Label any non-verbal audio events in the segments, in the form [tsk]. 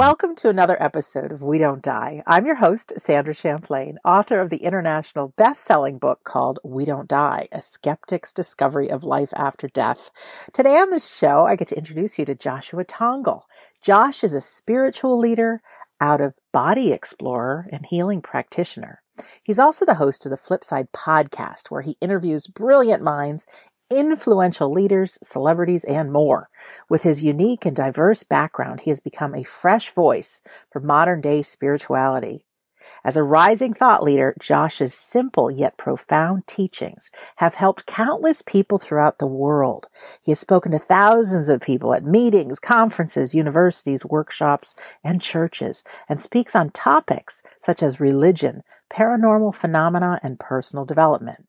Welcome to another episode of We Don't Die. I'm your host, Sandra Champlain, author of the international best selling book called We Don't Die A Skeptic's Discovery of Life After Death. Today on the show, I get to introduce you to Joshua Tongol. Josh is a spiritual leader, out of body explorer, and healing practitioner. He's also the host of the Flipside podcast, where he interviews brilliant minds influential leaders, celebrities, and more. With his unique and diverse background, he has become a fresh voice for modern day spirituality. As a rising thought leader, Josh's simple yet profound teachings have helped countless people throughout the world. He has spoken to thousands of people at meetings, conferences, universities, workshops, and churches, and speaks on topics such as religion, paranormal phenomena, and personal development.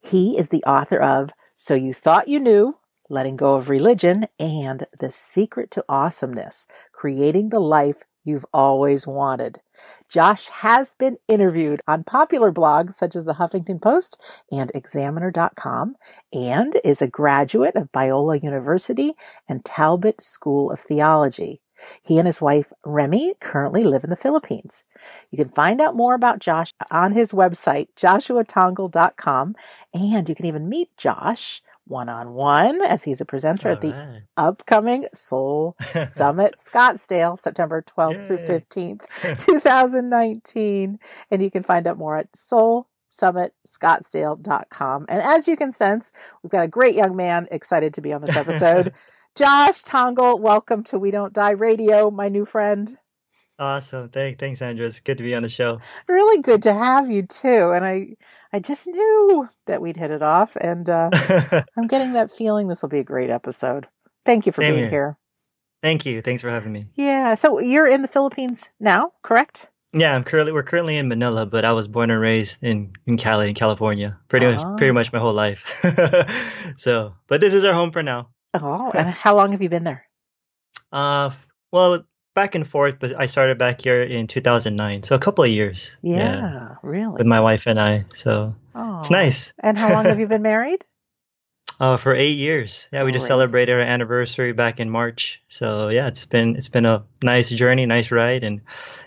He is the author of so you thought you knew, letting go of religion, and the secret to awesomeness, creating the life you've always wanted. Josh has been interviewed on popular blogs such as the Huffington Post and Examiner.com and is a graduate of Biola University and Talbot School of Theology. He and his wife Remy currently live in the Philippines. You can find out more about Josh on his website, joshuatongol.com, and you can even meet Josh one on one as he's a presenter All at the right. upcoming Soul [laughs] Summit Scottsdale, September 12th Yay. through [laughs] 15th, 2019. And you can find out more at soulsummitscottsdale.com. And as you can sense, we've got a great young man excited to be on this episode. [laughs] Josh Tongol, welcome to We Don't Die Radio, my new friend. Awesome. Thank, thanks, Sandra. It's good to be on the show. Really good to have you too. And I, I just knew that we'd hit it off, and uh, [laughs] I'm getting that feeling this will be a great episode. Thank you for Same being here. here. Thank you. Thanks for having me. Yeah. So you're in the Philippines now, correct? Yeah, I'm currently we're currently in Manila, but I was born and raised in in Cali, in California, pretty much pretty ah. much my whole life. [laughs] so, but this is our home for now. Oh, [laughs] and how long have you been there? Uh, well, back and forth, but I started back here in 2009, so a couple of years. Yeah, yeah really. With my wife and I, so oh. it's nice. And how long have you [laughs] been married? Uh, for eight years. Yeah, we just celebrated our anniversary back in March. So yeah, it's been it's been a nice journey, nice ride, and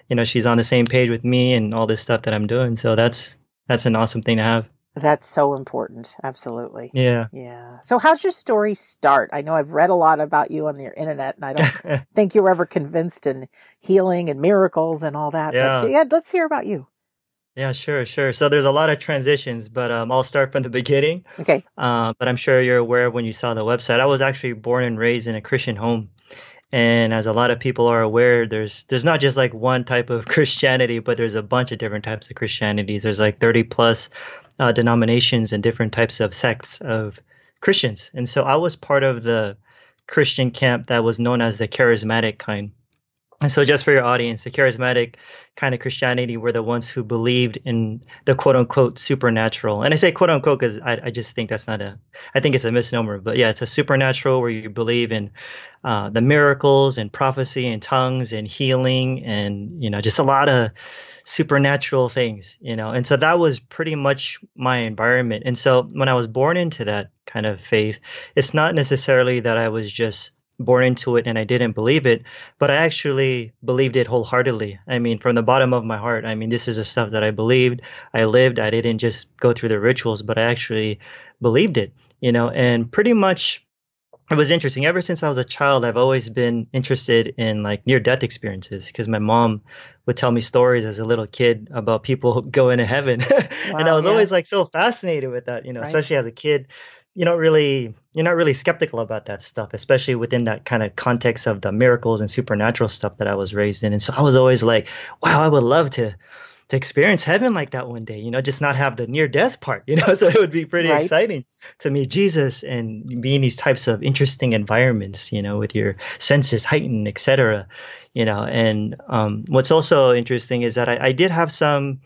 you know she's on the same page with me and all this stuff that I'm doing. So that's that's an awesome thing to have. That's so important. Absolutely. Yeah. Yeah. So how's your story start? I know I've read a lot about you on your internet and I don't [laughs] think you were ever convinced in healing and miracles and all that. Yeah. But yeah, let's hear about you. Yeah, sure, sure. So there's a lot of transitions, but um, I'll start from the [laughs] beginning. Okay. Uh, but I'm sure you're aware when you saw the website. I was actually born and raised in a Christian home. And as a lot of people are aware, there's there's not just like one type of [laughs] Christianity, but there's a bunch of different types of Christianities. There's like 30 plus uh, denominations and different types of sects of Christians. And so I was part of the Christian camp that was known as the charismatic kind. And so, just for your audience, the charismatic kind of Christianity were the ones who believed in the quote unquote supernatural. And I say quote unquote because I, I, just think that's not a, I think it's a misnomer. But yeah, it's a supernatural where you believe in uh, the miracles and prophecy and tongues and healing and, you know, just a lot of supernatural things, you know. And so that was pretty much my environment. And so when I was born into that kind of faith, it's not necessarily that I was just born into it and I didn't believe it, but I actually believed it wholeheartedly. I mean, from the bottom of my heart, I mean, this is the stuff that I believed. I lived. I didn't just go through the rituals, but I actually believed it, you know, and pretty much it was interesting. Ever since I was a child, I've always been interested in like near death experiences because my mom would tell me stories as a little kid about people [laughs] going to heaven. Wow, [laughs] and I was yeah. always like so fascinated with that, you know, right. especially as a kid. You don't really, you're not really skeptical about that stuff, especially within that kind of context of the miracles and supernatural stuff that I was raised in. And so I was always like, wow, I would love to to experience heaven like that one day, you know, just not have the near death part, you [laughs] know. So it would be pretty right. exciting to meet Jesus and be in these types of interesting environments, you know, with your senses heightened, etc. You know, and um, what's also interesting is that I, I did have some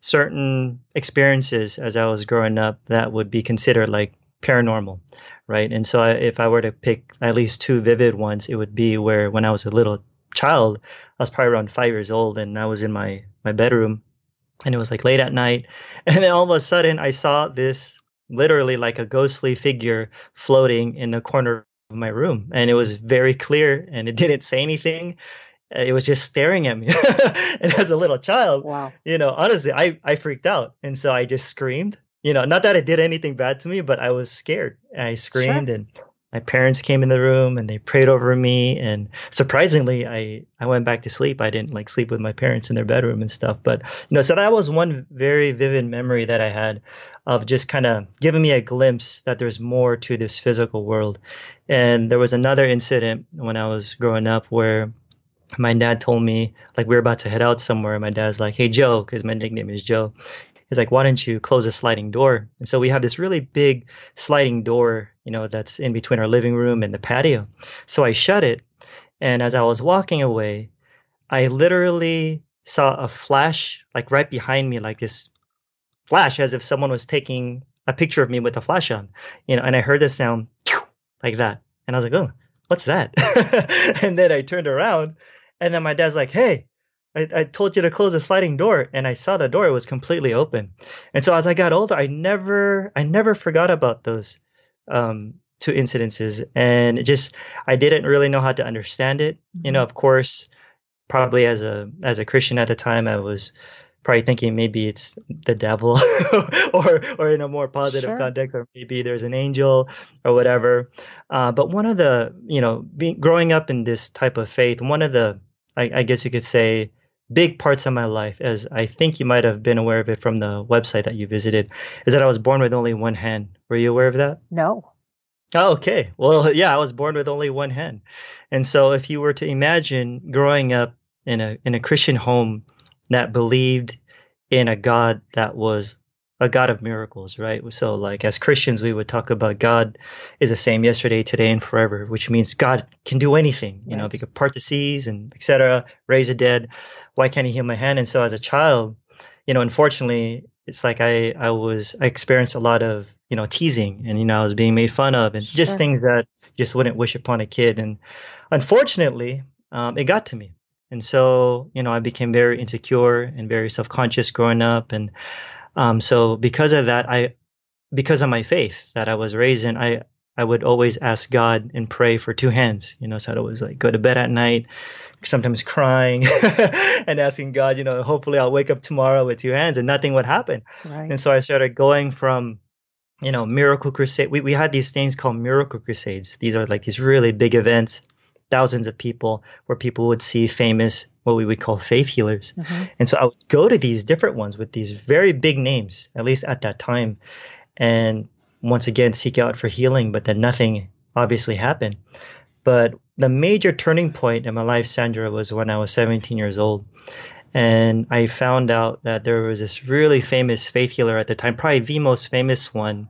certain experiences as I was growing up that would be considered like paranormal, right? And so I, if I were to pick at least two vivid ones, it would be where when I was a little child, I was probably around five years old, and I was in my my bedroom and it was like late at night [laughs] and then all of a sudden i saw this literally like a ghostly figure floating in the corner of my room and it was very clear and it didn't say anything it was just staring at me. [laughs] and as a little child, Wow. you know, honestly, I, I freaked out. And so I just screamed. You know, not that it did anything bad to me, but I was scared. I screamed and my parents came in the room and they prayed over me and surprisingly I I went back to sleep. I didn't like sleep with my parents in their bedroom and stuff. But you know, so that was one very vivid memory that I had of just kind of giving me a glimpse that there's more to this physical world. And there was another incident when I was growing up where my dad told me like we were about to head out somewhere. And my dad's like, "Hey Joe," because my nickname is Joe. He's like, "Why don't you close a sliding door?" And so we have this really big sliding door, you know, that's in between our living room and the patio. So I shut it, and as I was walking away, I literally saw a flash like right behind me, like this flash, as if someone was taking a picture of me with a flash on, you know. And I heard this sound [tsk] like that, and I was like, "Oh, what's that?" [laughs] and then I turned around and then my dad's like, hey, I, I told you to close the sliding door. And I saw the door, it was completely open. And so as I got older, I never, I never forgot about those um, two incidences. And it just, I didn't really know how to understand it. You know, of course, probably as a, as a Christian at the time, I was probably thinking maybe it's the devil [laughs] or or in a more positive Sure. context or maybe there's an angel or whatever uh, but one of the you know being growing up in this type of faith one of the I, I guess you could say big parts of my life as i think you might have been aware of it from the website that you visited is that i was born with only one hand were you aware of that No. Oh, okay. Well, [laughs] yeah, I was born with only one hand. And so if you were to imagine growing up in a in a Christian home that believed in a God that was a God of miracles, right? So like as Christians we would talk about God is the same yesterday, today and forever, which means God can do anything. You know, Right. he could part the seas and etc., raise the dead. Why can't he heal my hand? And so as a child, you know, unfortunately, it's like I I was I experienced a lot of you know teasing and you know I was being made fun of and just things that just wouldn't wish upon a kid. And unfortunately, um, it got to me. And so you know I became very insecure and very self conscious growing up. And um, so because of that, I because of my faith that I was raised in, I I would always ask God and pray for two hands. You know, so I'd always like go to bed at night, sometimes crying [laughs] and asking God, you know, hopefully I'll wake up tomorrow with two hands and nothing would happen. Right. And so I started going from, you know, miracle crusade. We, we had these things called miracle crusades. These are like these really big events, thousands of people where people would see famous, what we would call faith healers. Mhm. And so I would go to these different ones with these very big names, at least at that time, and once again seek out for healing, but then nothing obviously happened. But the major turning point in my life, Sandra, was when I was 17 years old. And I found out that there was this really famous faith healer at the time, probably the most famous one,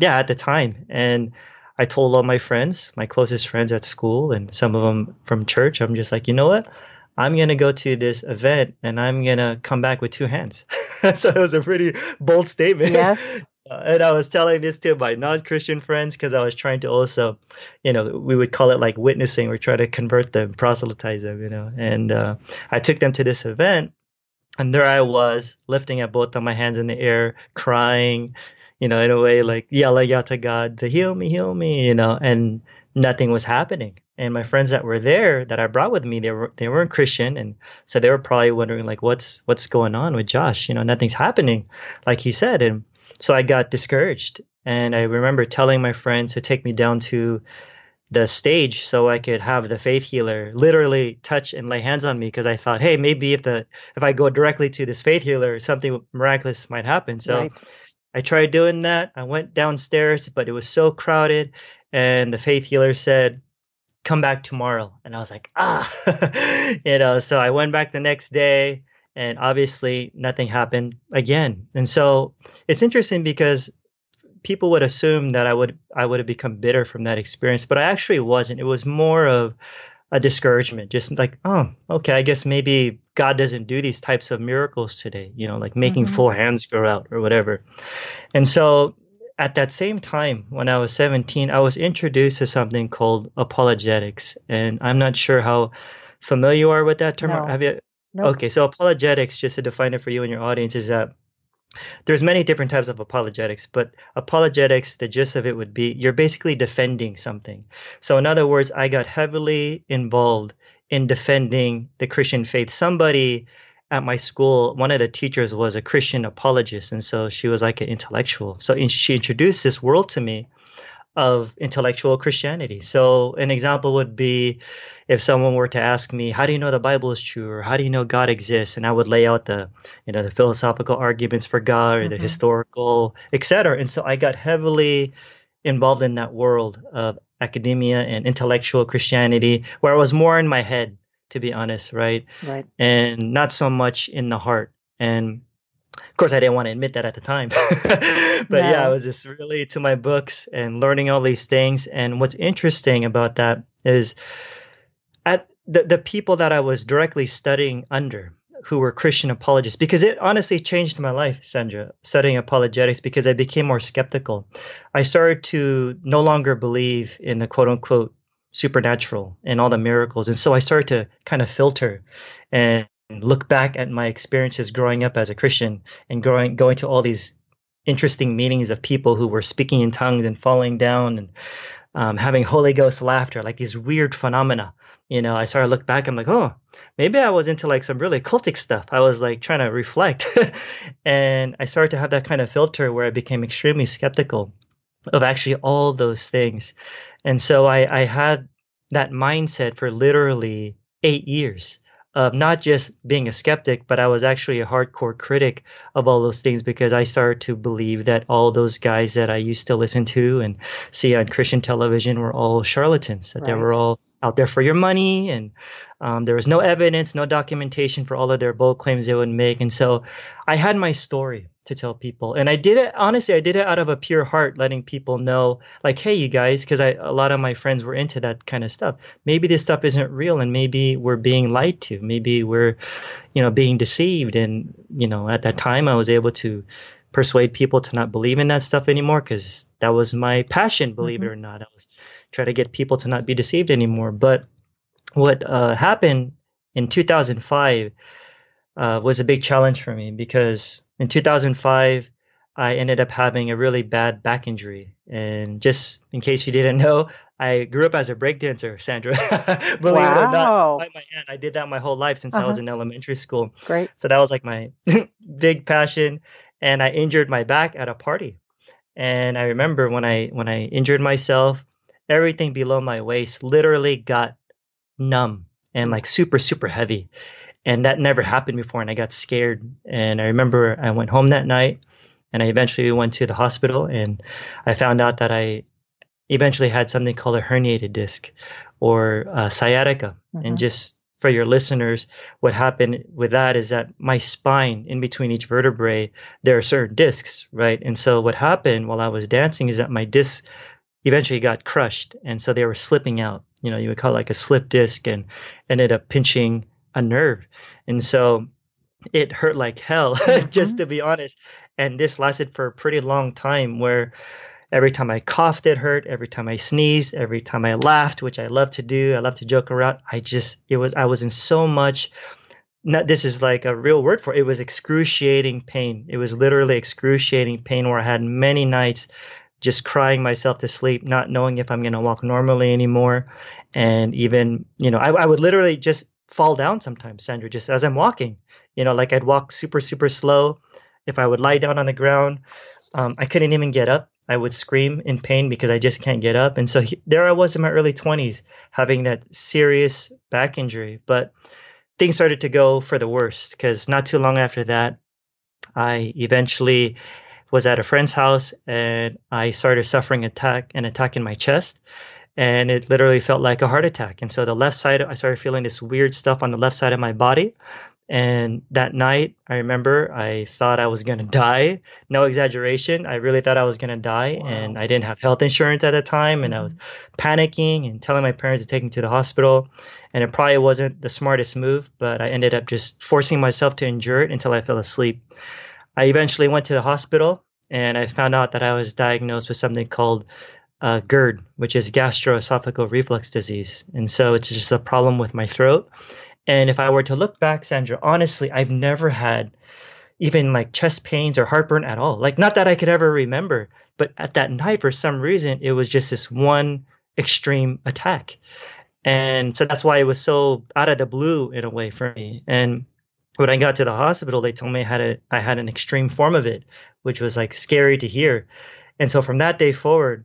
yeah, at the time. And I told all my friends, my closest friends at school, and some of them from church, I'm just like, you know what? I'm going to go to this event and I'm going to come back with two hands. [laughs] so it was a pretty bold statement. Yes. [laughs] Uh, and I was telling this to my non-Christian friends because I was trying to also, you know, we would call it like witnessing. We try to convert them, proselytize them, you know. And uh, I took them to this event, and there I was, lifting up both of my hands in the air, crying, you know, in a way like yelling out to God to heal me, heal me, you know, and nothing was happening. And my friends that were there that I brought with me, they were they weren't Christian, and so they were probably wondering like, what's what's going on with Josh? You know, nothing's happening, like he said, and so I got discouraged. And I remember telling my friends to take me down to the stage so I could have the faith healer literally touch and lay hands on me because I thought, hey, maybe if the if I go directly to this faith healer, something miraculous might happen. So right. I tried doing that. I went downstairs, but it was so crowded, and the faith healer said, "Come back tomorrow." And I was like, "Ah," [laughs] you know. So I went back the next day, and obviously nothing happened again. And so it's interesting because people would assume that I would I would have become bitter from that experience, but I actually wasn't. It was more of a discouragement, just like, oh, okay, I guess maybe God doesn't do these types of miracles today, you know, like making Mhm. full hands grow out or whatever. And so at that same time, when I was 17, I was introduced to something called apologetics. And I'm not sure how familiar you are with that term. No. Have you? Nope. Okay, so apologetics, just to define it for you and your audience, is that there's many different types of apologetics, but apologetics, the gist of it would be you're basically defending something. So, in other words, I got heavily involved in defending the Christian faith. Somebody at my school, one of the teachers was a Christian apologist, and so she was like an intellectual. So she introduced this world to me of intellectual Christianity. So an example would be if someone were to ask me, "How do you know the Bible is true?" or "How do you know God exists?" and I would lay out the, you know, the philosophical arguments for God or mm-hmm. the historical, etc. And so I got heavily involved in that world of academia and intellectual Christianity, where I was more in my head to be honest, right? Right. And not so much in the heart. And of course, I didn't want to admit that at the time. [laughs] but yeah, I was just really to my books and learning all these things. And what's interesting about that is at the, the people that I was directly studying under who were Christian apologists, because it honestly changed my life, Sandra, studying apologetics, because I became more skeptical. I started to no longer believe in the quote unquote supernatural and all the miracles. And so I started to kind of filter and look back at my experiences growing up as a Christian and growing going to all these interesting meetings of people who were speaking in tongues and falling down and um, having Holy Ghost laughter, like these weird phenomena. You know, I started to look back. I'm like, oh, maybe I was into like some really cultic stuff. I was like trying to reflect, [laughs] and I started to have that kind of filter where I became extremely skeptical of actually all those things. And so I, I had that mindset for literally eight years of not just being a skeptic, but I was actually a hardcore critic of all those things because I started to believe that all those guys that I used to listen to and see on Christian television were all charlatans, that right. they were all out there for your money and um, there was no evidence, no documentation for all of their bold claims they would make. And so I had my story to tell people. And I did it, honestly, I did it out of a pure heart, letting people know, like, hey, you guys, because a lot of my friends were into that kind of stuff. Maybe this stuff isn't real and maybe we're being lied to. Maybe we're, you know, being deceived. And, you know, at that time, I was able to persuade people to not believe in that stuff anymore because that was my passion, believe mm-hmm. it or not. I was trying to get people to not be deceived anymore. But what uh, happened in 2005 uh, was a big challenge for me because in 2005 I ended up having a really bad back injury. And just in case you didn't know, I grew up as a breakdancer, Sandra. [laughs] Believe wow. it or not, despite my hand, I did that my whole life since uh-huh. I was uh-huh. in elementary school. Great. So that was like my [laughs] big passion. And I injured my back at a party. And I remember when I when I injured myself, everything below my waist literally got numb and like super, super heavy. And that never happened before. And I got scared. And I remember I went home that night and I eventually went to the hospital and I found out that I eventually had something called a herniated disc or uh, sciatica. Mm-hmm. And just for your listeners, what happened with that is that my spine, in between each vertebrae, there are certain discs, right? And so what happened while I was dancing is that my discs eventually got crushed, and so they were slipping out. You know, you would call it like a slip disc, and ended up pinching a nerve, and so it hurt like hell, [laughs] mm-hmm. just to be honest. And this lasted for a pretty long time, where every time I coughed, it hurt. Every time I sneezed, every time I laughed, which I love to do, I love to joke around. I just, it was, I was in so much not this is like a real word for it. it was excruciating pain. It was literally excruciating pain where I had many nights just crying myself to sleep, not knowing if I'm going to walk normally anymore. And even, you know, I, I would literally just fall down sometimes, Sandra, just as I'm walking. You know, like I'd walk super, super slow. If I would lie down on the ground, um, I couldn't even get up. I would scream in pain because I just can't get up. And so he, there I was in my early 20s having that serious back injury. But things started to go for the worst because not too long after that, I eventually was at a friend's house and I started suffering attack an attack in my chest and it literally felt like a heart attack. And so the left side I started feeling this weird stuff on the left side of my body. And that night, I remember I thought I was going [laughs] to die. No exaggeration. I really thought I was going to die. Wow. And I didn't have health insurance at the time. And I was mm-hmm. panicking and telling my parents to take me to the hospital. And it probably wasn't the smartest move, but I ended up just forcing myself to endure it until I fell asleep. I eventually went to the hospital and I found out that I was diagnosed with something called uh, GERD, which is gastroesophageal reflux disease. And so it's just a problem with my throat. And if I were to look back, Sandra, honestly, I've never had even like chest pains or heartburn at all. Like, not that I could ever remember, but at that night, for some reason, it was just this one extreme attack. And so that's why it was so out of the blue in a way for me. And when I got to the hospital, they told me I had a I had an extreme form of it, which was like scary to hear. And so from that day forward,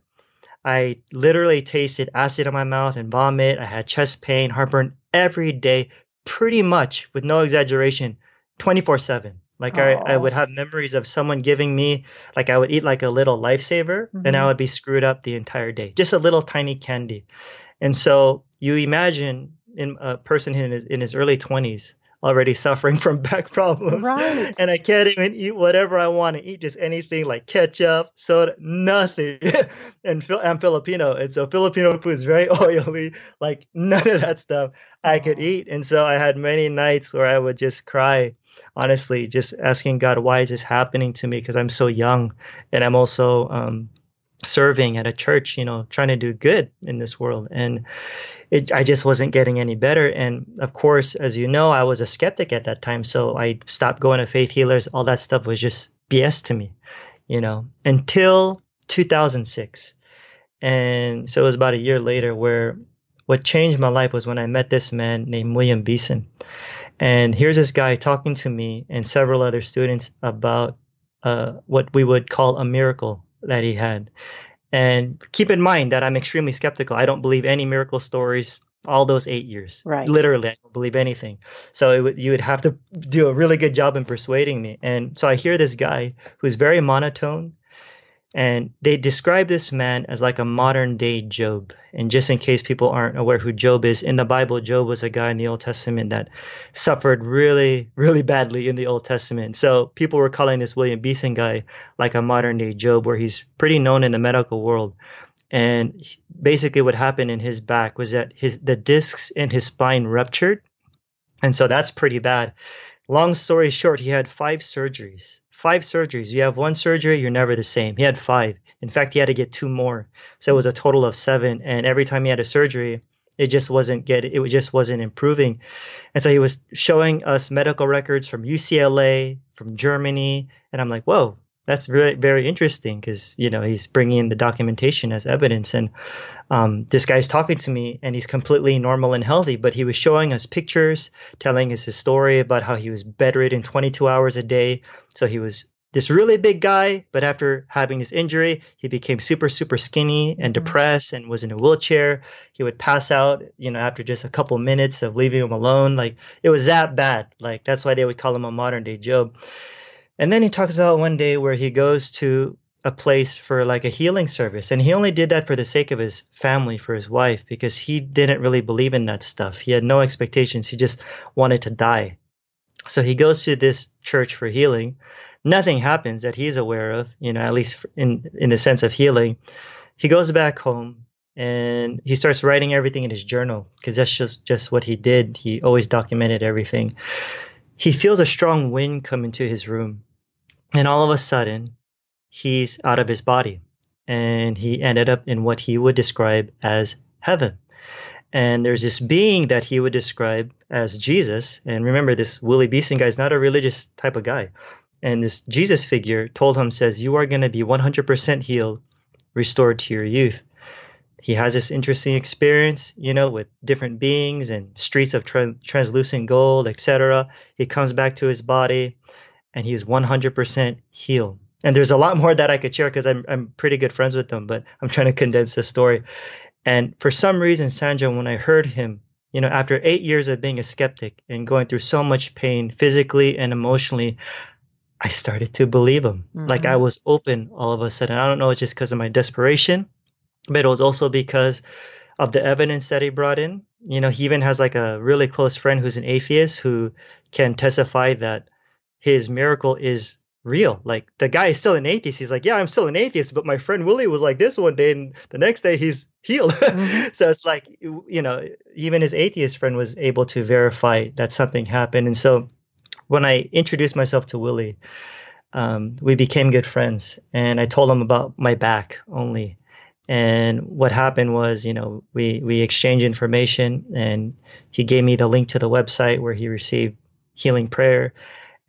I literally tasted acid in my mouth and vomit. I had chest pain, heartburn every day, pretty much with no exaggeration, 24 7. Like I, I, would have memories of someone giving me, like I would eat like a little lifesaver mm-hmm. and I would be screwed up the entire day, just a little tiny candy. And so you imagine in a person in his, in his early 20s already suffering from [laughs] back problems. Right. And I can't even eat whatever I want to eat, just anything like ketchup, soda, nothing. [laughs] and I'm Filipino. And so Filipino food is very [laughs] oily, like none of that stuff I could eat. And so I had many nights where I would just cry, honestly, just asking God, why is this happening to me? Because I'm so young. And I'm also, um, serving at a church, you know, trying to do good in this world. And it, I just wasn't getting any better. And of course, as you know, I was a skeptic at that time. So I stopped going to faith healers. All that stuff was just BS to me, you know, until 2006. And so it was about a year later where what changed my life was when I met this man named William Beeson. And here's this guy talking to me and several other students about uh, what we would call a miracle that he had. And keep in mind that I'm extremely skeptical. I don't believe any miracle stories all those eight years. Right. Literally, I don't believe anything. So would, you would have to do a really good job in persuading me. And so I hear this guy who's very monotone, and they describe this man as like a modern day Job. And just in case people aren't aware who Job is, in the Bible, Job was a guy in the Old Testament that suffered really, really badly in the Old Testament. So people were calling this William Beeson guy like a modern day Job, where he's pretty known in the medical world. And basically, what happened in his back was that his the discs in his spine ruptured, and so that's pretty bad. Long story short, he had five surgeries five surgeries. You have one surgery, you're never the same. He had five. In fact, he had to get two more. So it was a total of seven. And every time he had a surgery, it just wasn't get it just wasn't improving. And so he was showing us medical records from UCLA, from Germany, and I'm like, whoa, that's really very interesting because you know he's bringing in the documentation as evidence. And um, this guy's talking to me and he's completely normal and healthy but he was showing us pictures telling us his story about how he was bedridden 22 hours a day. So he was this really big guy but after having this injury he became super super skinny and mm-hmm. depressed and was in a wheelchair. He would pass out you know after just a couple minutes of leaving him alone. Like it was that bad. Like that's why they would call him a modern day Job and then he talks about one day where he goes to a place for like a healing service. And he only did that for the sake of his family, for his wife, because he didn't really believe in that stuff. He had no expectations. He just wanted to die. So he goes to this church for healing. Nothing happens that he's aware of, you know, at least in, in the sense of healing. He goes back home and he starts writing everything in his journal because that's just, just what he did. He always documented everything he feels a strong wind come into his room. And all of a sudden, he's out of his body. And he ended up in what he would describe as heaven. And there's this being that he would describe as Jesus. And remember, this Willie Beeson guy is not a religious type of guy. And this Jesus figure told him, says, You are going to be 100% healed, restored to your youth he has this interesting experience, you know, with different beings and streets of tra- translucent gold, etc. He comes back to his body and he is 100% healed. And there's a lot more that I could share because I'm, I'm pretty good friends with them, but I'm trying to condense the story. And for some reason, Sandra, when I heard him, you know, after eight years of being a skeptic and going through so much pain physically and emotionally, I started to believe him. Mm-hmm. Like I was open all of a sudden. I don't know, it's just because of my desperation but it was also because of the evidence that he brought in. You know, he even has like a really close friend who's an atheist who can testify that his miracle is real. Like the guy is still an atheist. He's like, yeah, I'm still an atheist, but my friend Willie was like this one day, and the next day he's healed. [laughs] Mm-hmm. so it's like, you know, even his atheist friend was able to verify that something happened. And so when I introduced myself to Willie, um, we became good friends, and I told him about my back only. And what happened was, you know, we, we exchanged information and he gave me the link to the website where he received healing prayer.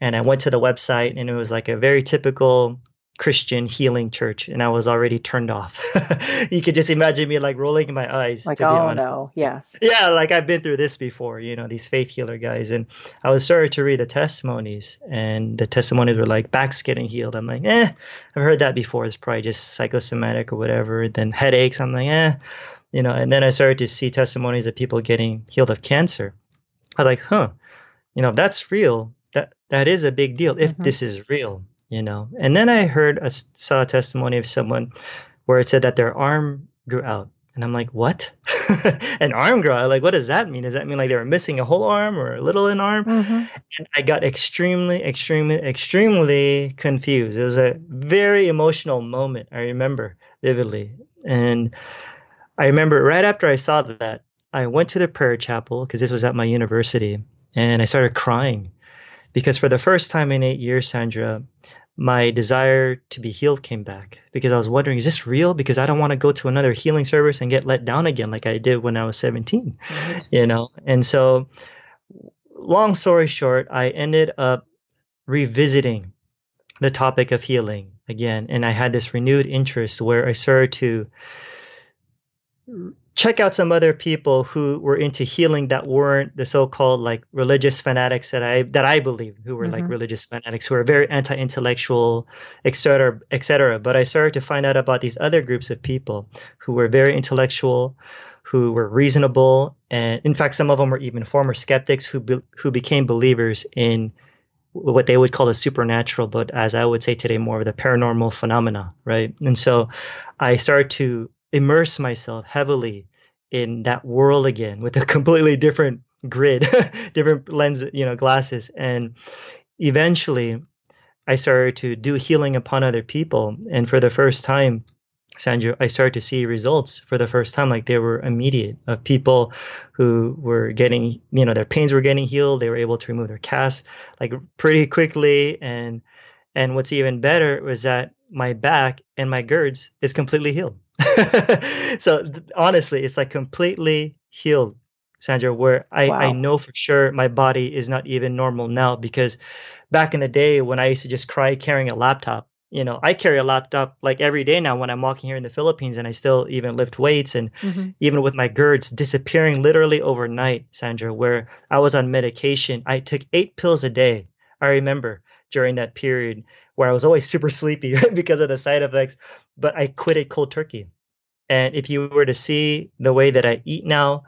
And I went to the website and it was like a very typical Christian healing church, and I was already turned off. [laughs] you could just imagine me like rolling my eyes. Like, oh no, yes, yeah, like I've been through this before. You know, these faith healer guys, and I was started to read the testimonies, and the testimonies were like backs getting healed. I'm like, eh, I've heard that before. It's probably just psychosomatic or whatever. Then headaches. I'm like, eh, you know. And then I started to see testimonies of people getting healed of cancer. I'm like, huh, you know, if that's real, that that is a big deal. If mm-hmm. this is real you know. And then I heard a, saw a testimony of someone where it said that their arm grew out, and I'm like, what? [laughs] an arm grew out? Like, what does that mean? Does that mean like they were missing a whole arm or a little an arm? Mm-hmm. And I got extremely, extremely, extremely confused. It was a very emotional moment. I remember vividly, and I remember right after I saw that, I went to the prayer chapel because this was at my university, and I started crying because for the first time in eight years, Sandra, my desire to be healed came back because I was wondering, is this real? Because I don't want to go to another healing service and get let down again like I did when I was 17, right. you know? And so, long story short, I ended up revisiting the topic of healing again. And I had this renewed interest where I started to check out some other people who were into healing that weren't the so-called like religious fanatics that I that I believe who were mm-hmm. like religious fanatics who are very anti-intellectual, etc., etc. But I started to find out about these other groups of people who were very intellectual, who were reasonable, and in fact, some of them were even former skeptics who be, who became believers in what they would call the supernatural, but as I would say today, more of the paranormal phenomena, right? And so I started to immerse myself heavily in that world again with a [laughs] completely different grid, [laughs] different lens, you know, glasses. And eventually I started to do healing upon other people. And for the first time, Sandra, I started to see results for the first time, like they were immediate of people who were getting, you know, their pains were getting healed. They were able to remove their casts like pretty quickly. And, and what's even better was that my back and my GERDs is completely healed. [laughs] so th- honestly, it's like completely healed, Sandra, where I, wow. I know for sure my body is not even normal now because back in the day when I used to just cry carrying a laptop, you know, I carry a laptop like every day now when I'm walking here in the Philippines and I still even lift weights and mm-hmm. even with my GERDs disappearing literally overnight, Sandra, where I was on medication. I took eight pills a day. I remember during that period where I was always super sleepy [laughs] because of the side effects, but I quit it cold turkey. And if you were to see the way that I eat now,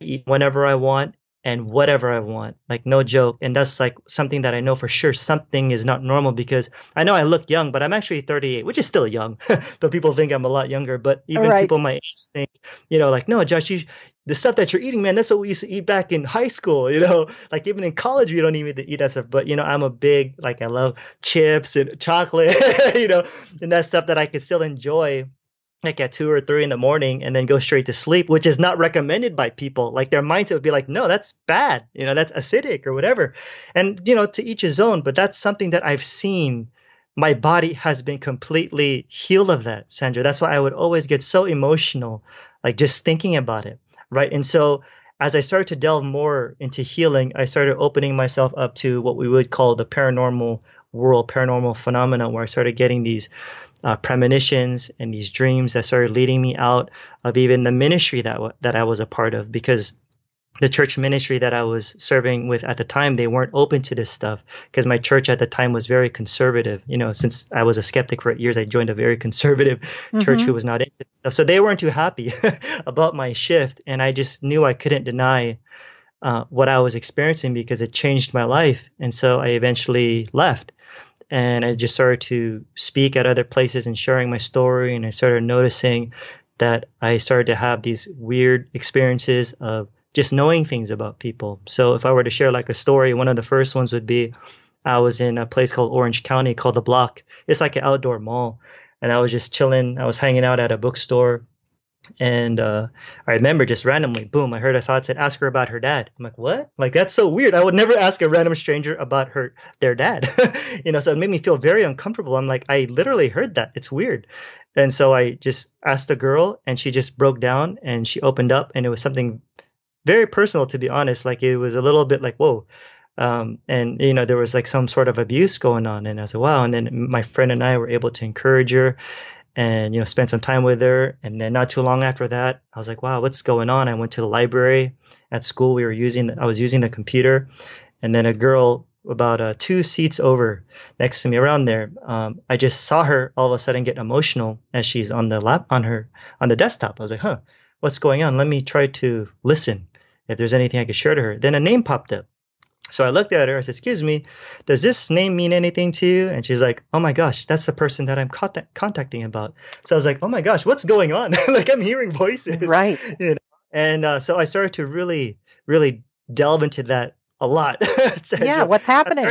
I eat whenever I want and whatever I want, like no joke. And that's like something that I know for sure something is not normal because I know I look young, but I'm actually 38, which is still young. [laughs] but people think I'm a lot younger. But even right. people my age think, you know, like, no, Josh, you, the stuff that you're eating, man, that's what we used to eat back in high school, [laughs] you know, like even in college, we don't even eat that stuff. But, you know, I'm a big, like, I love chips and chocolate, [laughs] you know, and that stuff that I can still enjoy like at two or three in the morning and then go straight to sleep, which is not recommended by people. Like their mindset would be like, no, that's bad. You know, that's acidic or whatever. And, you know, to each his own, but that's something that I've seen. My body has been completely healed of that, Sandra. That's why I would always get so emotional, like just thinking about it. Right. And so as I started to delve more into healing, I started opening myself up to what we would call the paranormal world, paranormal phenomena, where I started getting these uh, premonitions and these dreams that started leading me out of even the ministry that w- that I was a part of because the church ministry that I was serving with at the time, they weren't open to this stuff because my church at the time was very conservative. You know, since I was a skeptic for years, I joined a very [laughs] conservative mm-hmm. church who was not into stuff. So they weren't too happy [laughs] about my shift. And I just knew I couldn't deny uh, what I was experiencing because it changed my life. And so I eventually left and I just started to speak at other places and sharing my story. And I started noticing that I started to have these weird experiences of just knowing things about people. So if I were to share like a story, one of the first ones would be I was in a place called Orange County called the Block. It's like an outdoor mall. And I was just chilling. I was hanging out at a bookstore and uh, I remember just randomly, boom, I heard a thought said, ask her about her dad. I'm like, what? Like, that's so weird. I would never ask a random stranger about her, their dad. [laughs] you know, so it made me feel very uncomfortable. I'm like, I literally heard that. It's weird. And so I just asked the girl and she just broke down and she opened up and it was something very personal, to be honest. Like, it was a little bit like, whoa, Um, and you know there was like some sort of abuse going on, and I said, "Wow!" And then my friend and I were able to encourage her, and you know spent some time with her. And then not too long after that, I was like, "Wow, what's going on?" I went to the library at school. We were using I was using the computer, and then a girl about uh, two seats over next to me around there um, i just saw her all of a sudden get emotional as she's on the lap on her on the desktop i was like huh what's going on let me try to listen if there's anything i could share to her then a name popped up so i looked at her i said excuse me does this name mean anything to you and she's like oh my gosh that's the person that i'm contact- contacting about so i was like oh my gosh what's going on [laughs] like i'm hearing voices right [laughs] you know and uh, so i started to really really delve into that a lot. [laughs] yeah, what's happening?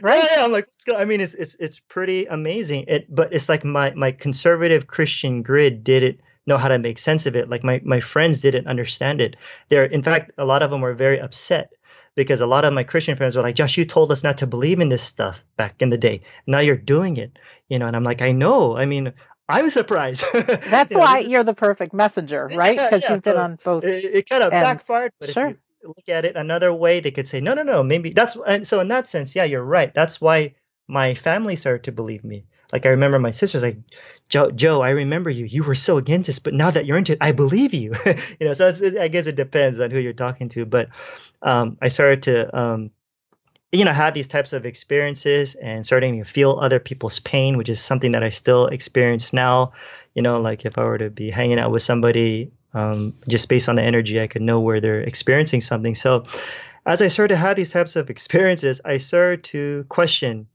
right. Yeah, yeah, I'm like, I mean, it's it's it's pretty amazing. It, but it's like my my conservative Christian grid didn't know how to make sense of it. Like my my friends didn't understand it. There, in fact, a lot of them were very upset because a lot of my Christian friends were like, Josh, you told us not to believe in this stuff back in the day. Now you're doing it, you know. And I'm like, I know. I mean, I'm surprised. [laughs] That's you know, why you're the perfect messenger, [laughs] right? Because yeah, yeah. you've so been on both. It, it kind of ends. backfired, but sure. if, you, look at it another way, they could say, no, no, no, maybe that's. And so in that sense, yeah, you're right. That's why my family started to believe me. Like I remember my sister's like, Joe, Joe, I remember you. You were so against this, but now that you're into it, I believe you. [laughs] you know, so it, I guess it depends on who you're talking to. But um, I started to, um, you know, have these types of experiences and starting to feel other people's pain, which is something that I still experience now. You know, like if I were to be hanging out with somebody um, just based on the energy, I could know where they're experiencing something. So, as I started to have these types of [laughs] experiences, I started to question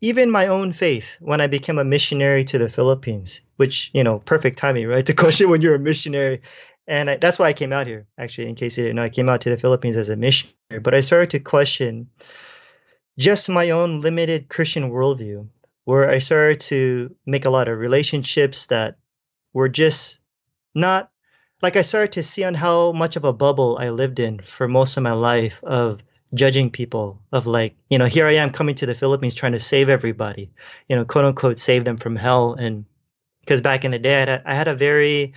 even my own faith when I became a missionary to the Philippines, which, you know, perfect timing, right? [laughs] To question when you're a missionary. And I, that's why I came out here, actually, in case you didn't know, I came out to the Philippines as a missionary. But I started to question just my own limited Christian worldview, where I started to make a lot of relationships that were just not like I started to see on how much of a bubble I lived in for most of my life of judging people of like you know here I am coming to the Philippines trying to save everybody you know quote unquote save them from hell and because back in the day I had, a, I had a very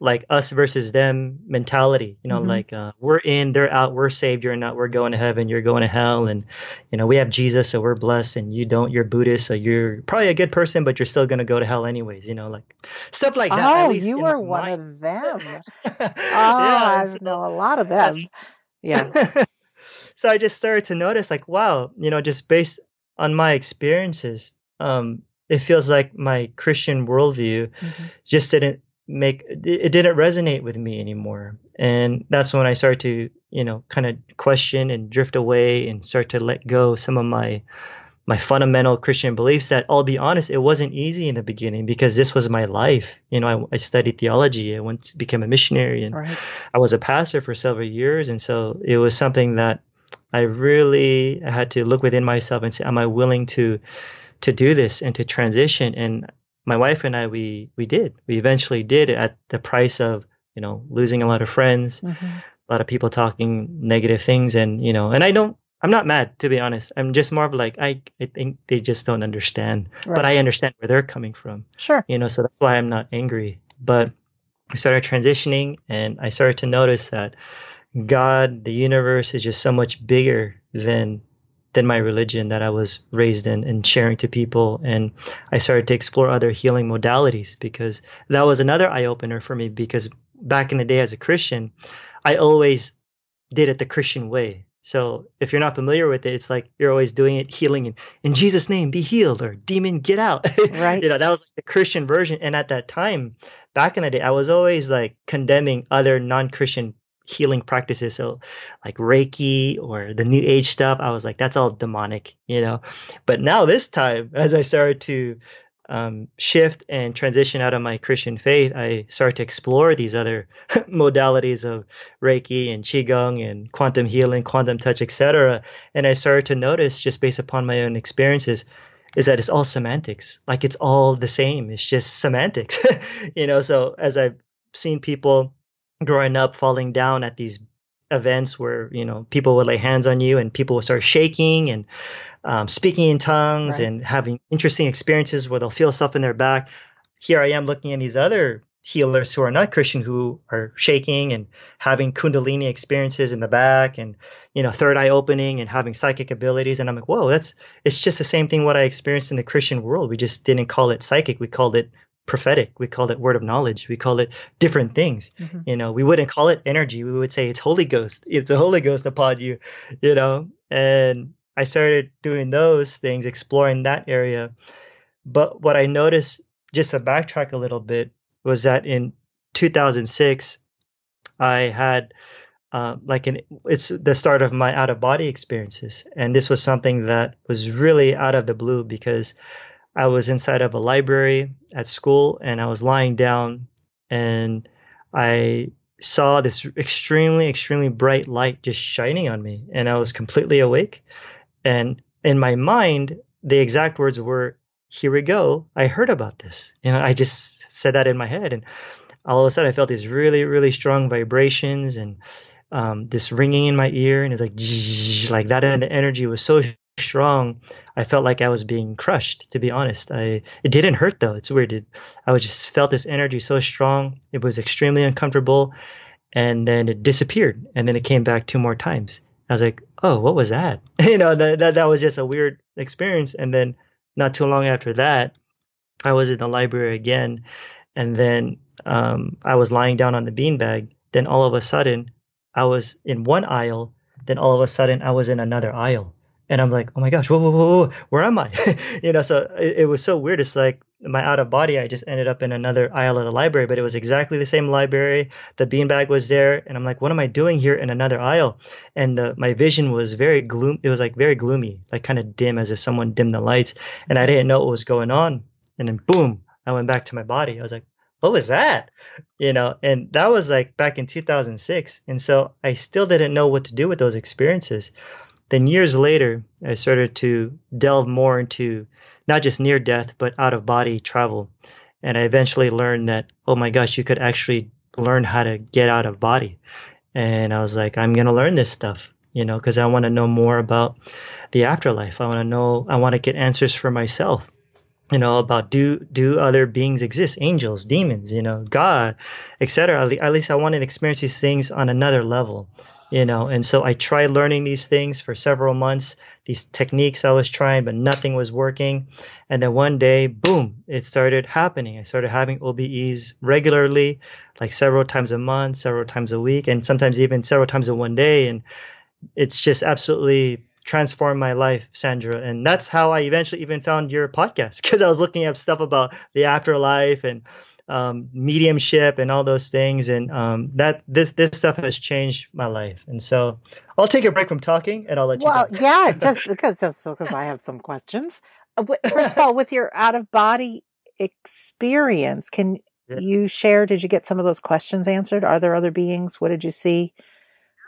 like us versus them mentality. You know, mm-hmm. like uh, we're in, they're out, we're saved, you're not, we're going to heaven, you're going to hell, and you know we have Jesus, so we're blessed, and you don't, you're Buddhist, so you're probably a good person, but you're still going to go to hell anyways. You know, like stuff like that. Oh, you were one of them. [laughs] oh, yeah, I know a lot of them. Yeah. [laughs] so I just started to notice, like, wow, you know, just based on my experiences, um, it feels like my Christian worldview mm-hmm. just didn't make it didn't resonate with me anymore and that's when i started to you know kind of question and drift away and start to let go some of my my fundamental christian beliefs that i'll be honest it wasn't easy in the beginning because this was my life you know i, I studied theology i went to become a missionary and right. i was a pastor for several years and so it was something that i really had to look within myself and say am i willing to to do this and to transition and my wife and I we we did. We eventually did at the price of you know losing a lot of friends, mm-hmm. a lot of people talking negative things, and you know, and I don't. I'm not mad to be honest. I'm just more of like I I think they just don't understand, right. but I understand where they're coming from. Sure. You know, so that's why I'm not angry. But I started transitioning, and I started to notice that God, the universe, is just so much bigger than than my religion that I was raised in and sharing to people. And I started to explore other healing modalities because that was another eye opener for me. Because back in the day as a Christian, I always did it the Christian way. So if you're not familiar with it, it's like you're always doing it healing in, in Jesus' name, be healed or demon get out. [laughs] Right. you know, that was like the Christian version. And at that time, back in the day, I was always like condemning other non-Christian healing practices. So like Reiki or the new age stuff, I was like, that's all demonic, you know? But now this time, [laughs] as I started to um, shift and transition out of my Christian faith, I started to explore these other [laughs] modalities of Reiki and Qigong and quantum healing, quantum touch, etc. And I started to notice just based upon my own experiences, is that it's all semantics. Like it's all the same. It's just semantics, [laughs] you know. So as I've seen people growing up falling down at these events where you know people would lay hands on you and people would start shaking and um, speaking in tongues right. and having interesting experiences where they'll feel stuff in their back. Here i am looking at these other healers who are not Christian who are shaking and having kundalini experiences in the back and you know third eye opening and having psychic abilities. And I'm like whoa that's it's just the same thing what I experienced in the Christian world. We just didn't call it psychic. We called it prophetic. We call it word of knowledge. We call it different things. Mm-hmm. you know we wouldn't call it energy. We would say it's holy ghost. It's a holy ghost upon you you know? And I started doing those things exploring that area. But what I noticed just to backtrack a little bit was that in 2006, I had uh, like an it's the start of my out of body experiences, and this was something that was really out of the blue because I was inside of a library at school and I was lying down and I saw this extremely extremely bright light just shining on me and I was completely awake and in my mind the exact words were here we go. I heard about this. You know, I just said that in my head, and all of a sudden I felt these really, really strong vibrations and um, this ringing in my ear, and it's like like that, and the energy was so strong. I felt like I was being crushed. To be honest, I it didn't hurt though. It's weird. It, I was just felt this energy so strong. It was extremely uncomfortable, and then it disappeared, and then it came back two more times. I was like, oh, what was that? [laughs] you know, that, that that was just a weird experience, and then not too long after that, I was in the library again, and then um, I was lying down on the beanbag. Then all of a sudden, I was in one aisle. Then all of a sudden, I was in another aisle, and I'm like, "Oh my gosh, whoa, whoa, whoa, whoa. where am I?" [laughs] you know, so it, it was so weird. It's like my out of body, I just ended up in another aisle of the library, but it was exactly the same library. The beanbag was there, and I'm like, what am I doing here in another aisle? And uh, my vision was very gloom. It was like very gloomy, like kind of dim, as if someone dimmed the lights, and I didn't know what was going on. And then boom, I went back to my body. I was like, what was that? You know, and that was like back in 2006, and so I still didn't know what to do with those experiences. Then years later, I started to delve more into not just near death, but out of body travel. And I eventually learned that, oh my gosh, you could actually learn how to get out of body. And I was like, I'm going to learn this stuff, you know, because I want to know more about the afterlife. I want to know, I want to get answers for myself you know about do do other beings exist angels demons you know god etc at least i want to experience these things on another level you know and so i tried learning these things for several months these techniques i was trying but nothing was working. And then one day boom it started happening. I started having obes regularly like several times a month several times a week and sometimes even several times in one day. And it's just absolutely transformed my life sandra. And that's how i eventually even found your podcast [laughs] because i was looking up stuff about the afterlife and um, mediumship and all those things, and um, that this this stuff has changed my life. And so I'll take a break from talking, and I'll let you. Well, yeah, [laughs] just because just because I have some questions. Uh, [laughs] first of all, with your out of body experience, can yeah. you share? Did you get some of those questions answered? Are there other beings? What did you see?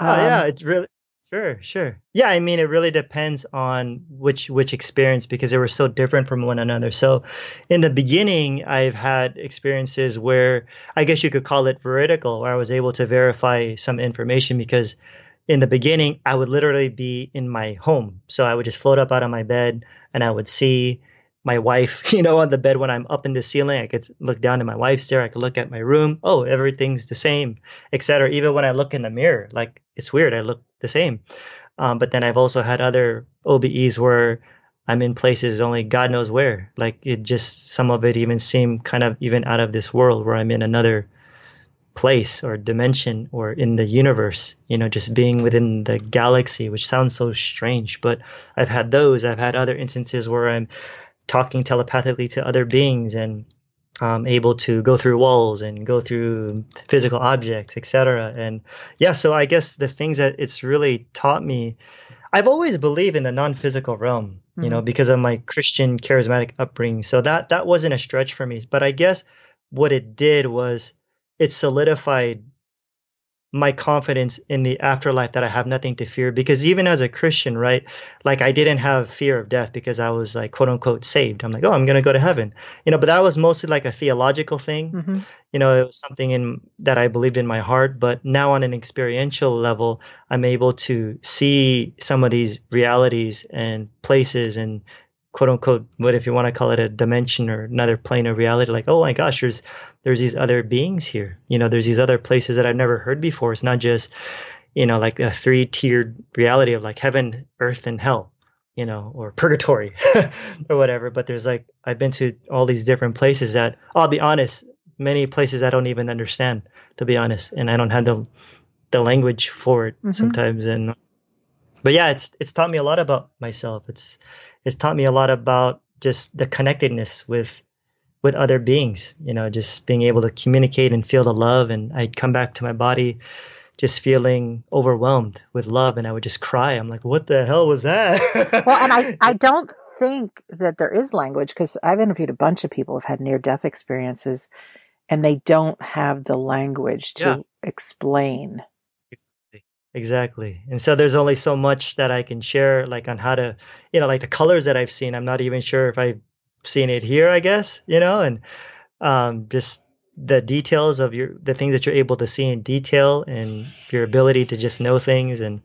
Oh um, yeah, it's really Sure, sure. Yeah, I mean, it really depends on which which experience because they were so different from one another. So, in the beginning, I've had experiences where I guess you could call it veridical, where I was able to verify some information because in the beginning, I would literally be in my home. So I would just float up out of my bed and I would see my wife, [laughs] you know, on the bed when I'm up in the ceiling. I could look down at my wife's there. I could look at my room. Oh, everything's the same, etc. Even when I look in the mirror, like it's weird. I look the same. Um, but then I've also had other OBEs where I'm in places only God knows where. Like it just some of it even seemed kind of even out of this world where I'm in another place or dimension or in the universe, you know, just being within the galaxy, which sounds so strange. But I've had those. I've had other instances where I'm talking telepathically to other beings and um, able to go through walls and go through physical objects, etc. And yeah, so I guess the things that it's really taught me, I've always believed in the non-physical realm, you mm-hmm. know, because of my Christian charismatic upbringing. So that that wasn't a stretch for me. But I guess what it did was it solidified my confidence in the afterlife that I have nothing to fear. Because even as a Christian, right, like I didn't have fear of death because I was like quote unquote saved. I'm like, oh, I'm gonna go to heaven, you know. But that was mostly like a theological thing, mm-hmm. you know. It was something in that I believed in my heart. But now on an experiential level, I'm able to see some of these realities and places and quote unquote what if you want to call it a dimension or another plane of reality like oh my gosh there's there's these other beings here. You know there's these other places that i've never heard before. It's not just you know like a three tiered reality of like heaven earth and hell you know or purgatory [laughs] or whatever. But there's like i've been to all these different places that i'll be honest many places i don't even understand to be honest and i don't have the the language for it mm-hmm. sometimes. And but yeah it's it's taught me a lot about myself. It's it's taught me a lot about just the connectedness with with other beings you know just being able to communicate and feel the love. And i'd come back to my body just feeling overwhelmed with love and i would just cry. I'm like what the hell was that? [laughs] Well and i i don't think that there is language because i've interviewed a bunch of people who've had near death experiences and they don't have the language to yeah. explain Exactly. And so there's only so much that I can share, like on how to, you know, like the colors that I've seen. I'm not even sure if I've seen it here, I guess, you know, and um, just the details of your, the things that you're able to see in detail and your ability to just know things. And,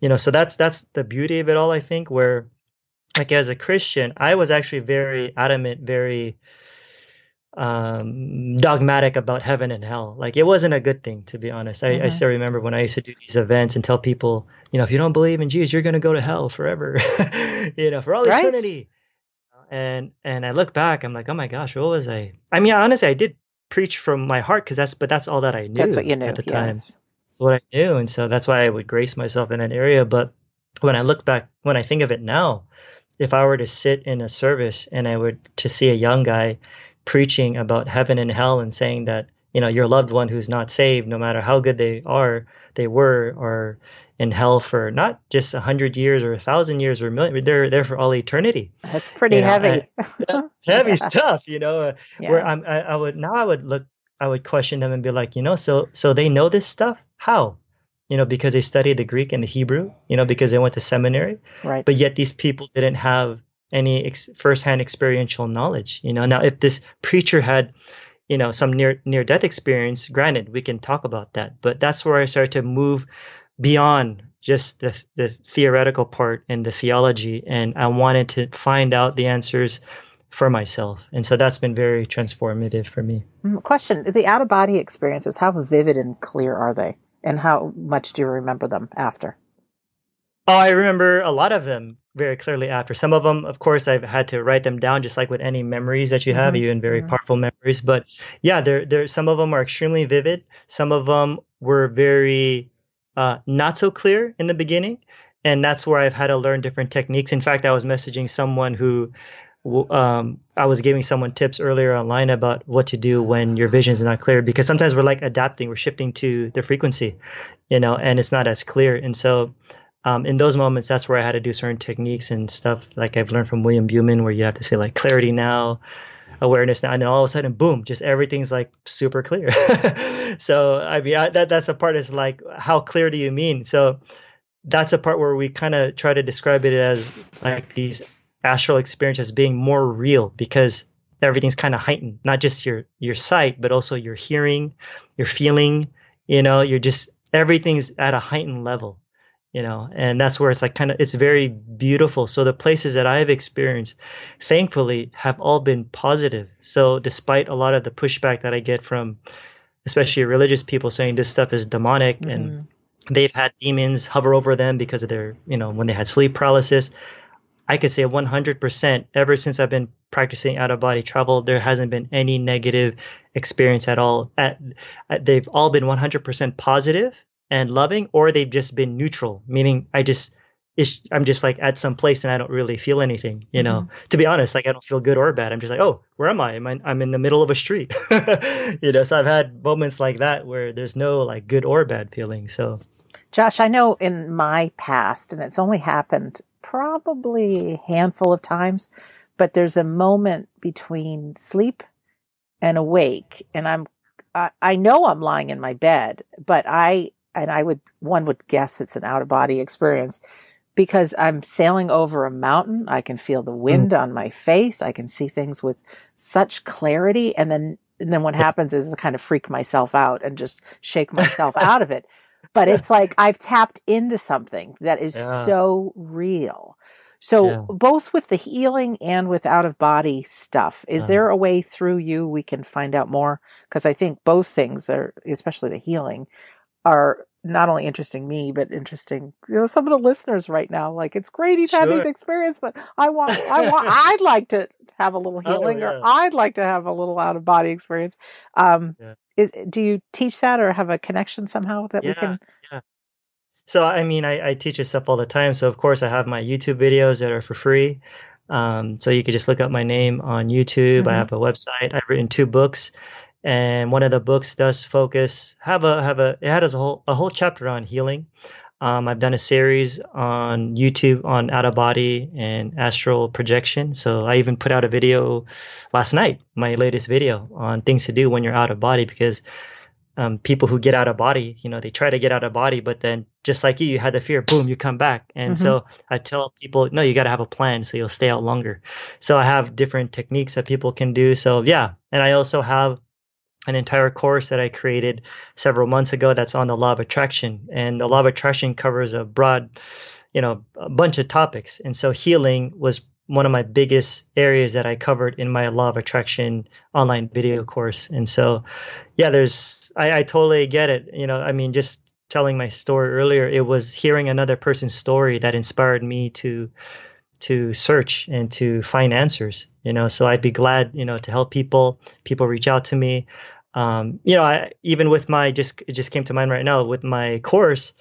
you know, so that's, that's the beauty of it all, I think, where like as a Christian, I was actually very adamant, very, um, dogmatic about heaven and hell. Like it wasn't a good thing, to be honest. I, mm-hmm. I, still remember when I used to do these events and tell people, you know, if you don't believe in Jesus, you're going to go to hell forever, [laughs] you know, for all right. eternity. And and I look back, I'm like, oh my gosh, what was I? I mean, honestly, I did preach from my heart because that's, but that's all that I knew. That's what you knew at the yes. time. That's what I knew, and so that's why I would grace myself in that area. But when I look back, when I think of it now, if I were to sit in a service and I would to see a young guy preaching about heaven and hell and saying that you know your loved one who's not saved no matter how good they are they were are in hell for not just a hundred years or a thousand years or a million they're there for all eternity. That's pretty you know, heavy. [laughs] heavy stuff you know uh, yeah. where I'm, I, I would now i would look i would question them and be like you know so so they know this stuff? How? You know because they studied the greek and the hebrew you know because they went to seminary. Right. But yet these people didn't have any ex- firsthand experiential knowledge. You know, now if this preacher had, you know, some near near death experience, granted, we can talk about that. But that's where I started to move beyond just the the theoretical part and the theology, and I wanted to find out the answers for myself. And so that's been very transformative for me. Mm, question: The out of body experiences, how vivid and clear are they, and how much do you remember them after? Oh, I remember a lot of them very clearly after. Some of them, of course, I've had to write them down, just like with any memories that you have, mm-hmm. even very mm-hmm. powerful memories. But yeah, there, there. Some of them are extremely vivid. Some of them were very uh, not so clear in the beginning, and that's where I've had to learn different techniques. In fact, I was messaging someone who. Um, I was giving someone tips earlier online about what to do when your vision is not clear because sometimes we're like adapting, we're shifting to the frequency, you know, and it's not as clear. And so um, in those moments, that's where I had to do certain techniques and stuff like I've learned from William Buhlman, where you have to say like clarity now, awareness now, and then all of a sudden, boom, just everything's like super clear. [laughs] so I mean, I, that that's a part is like how clear do you mean? So that's a part where we kind of try to describe it as like these astral experiences being more real because everything's kind of heightened, not just your your sight, but also your hearing, your feeling. You know, you're just everything's at a heightened level you know and that's where it's like kind of it's very beautiful. So the places that i've experienced thankfully have all been positive. So despite a lot of the pushback that i get from especially religious people saying this stuff is demonic mm-hmm. and they've had demons hover over them because of their you know when they had sleep paralysis i could say 100% ever since i've been practicing out of body travel there hasn't been any negative experience at all. At, at they've all been 100% positive and loving, or they've just been neutral, meaning I just I'm just like at some place and I don't really feel anything, you know. Mm-hmm. To be honest, like I don't feel good or bad. I'm just like, oh, where am I? Am I I'm in the middle of a street, [laughs] you know. So I've had moments like that where there's no like good or bad feeling. So, Josh, I know in my past, and it's only happened probably a handful of times, but there's a moment between sleep and awake, and I'm I, I know I'm lying in my bed, but I and I would, one would guess it's an out of body experience because I'm sailing over a mountain. I can feel the wind mm. on my face. I can see things with such clarity. And then, and then what happens is I kind of freak myself out and just shake [laughs] myself out of it. But it's like I've tapped into something that is yeah. so real. So Yeah. both with the healing and with out of body stuff, is Uh, there a way through you we can find out more? Because I think both things are, especially the healing, are not only interesting me, but interesting, you know, some of the listeners right now. Like, it's great he's had these Sure. experiences, but I want, I [laughs] want, I'd like to have a little Oh, healing, or. I'd like to have a little out of body experience. Um, Yeah. is, do you teach that or have a connection somehow that we can? yeah. So I mean, I, I teach this stuff all the time. So of course, I have my YouTube videos that are for free. Um, so you could just look up my name on YouTube. I Mhm. have a website. I've written two books, and one of the books does focus have a have a it had a whole a whole chapter on healing. Um, I've done a series on YouTube on out of body and astral projection. So I even put out a video last night, my latest video on things to do when you're out of body because um, people who get out of body, you know, they try to get out of body, but then just like you, you had the fear, boom, you come back. And Mhm. so I tell people, no, you got to have a plan so you'll stay out longer. So I have different techniques that people can do. So yeah, and I also have an entire course that I created several months ago that's on the law of attraction. And the law of attraction covers a broad, you know, a bunch of topics. And so healing was one of my biggest areas that I covered in my law of attraction online video course. And so, yeah, there's, I, I totally get it. You know, I mean, just telling my story earlier, it was hearing another person's story that inspired me to, to search and to find answers, you know, so I'd be glad, you know, to help people, people reach out to me. Um, you know, I, even with my, just, it just came to mind right now with my course,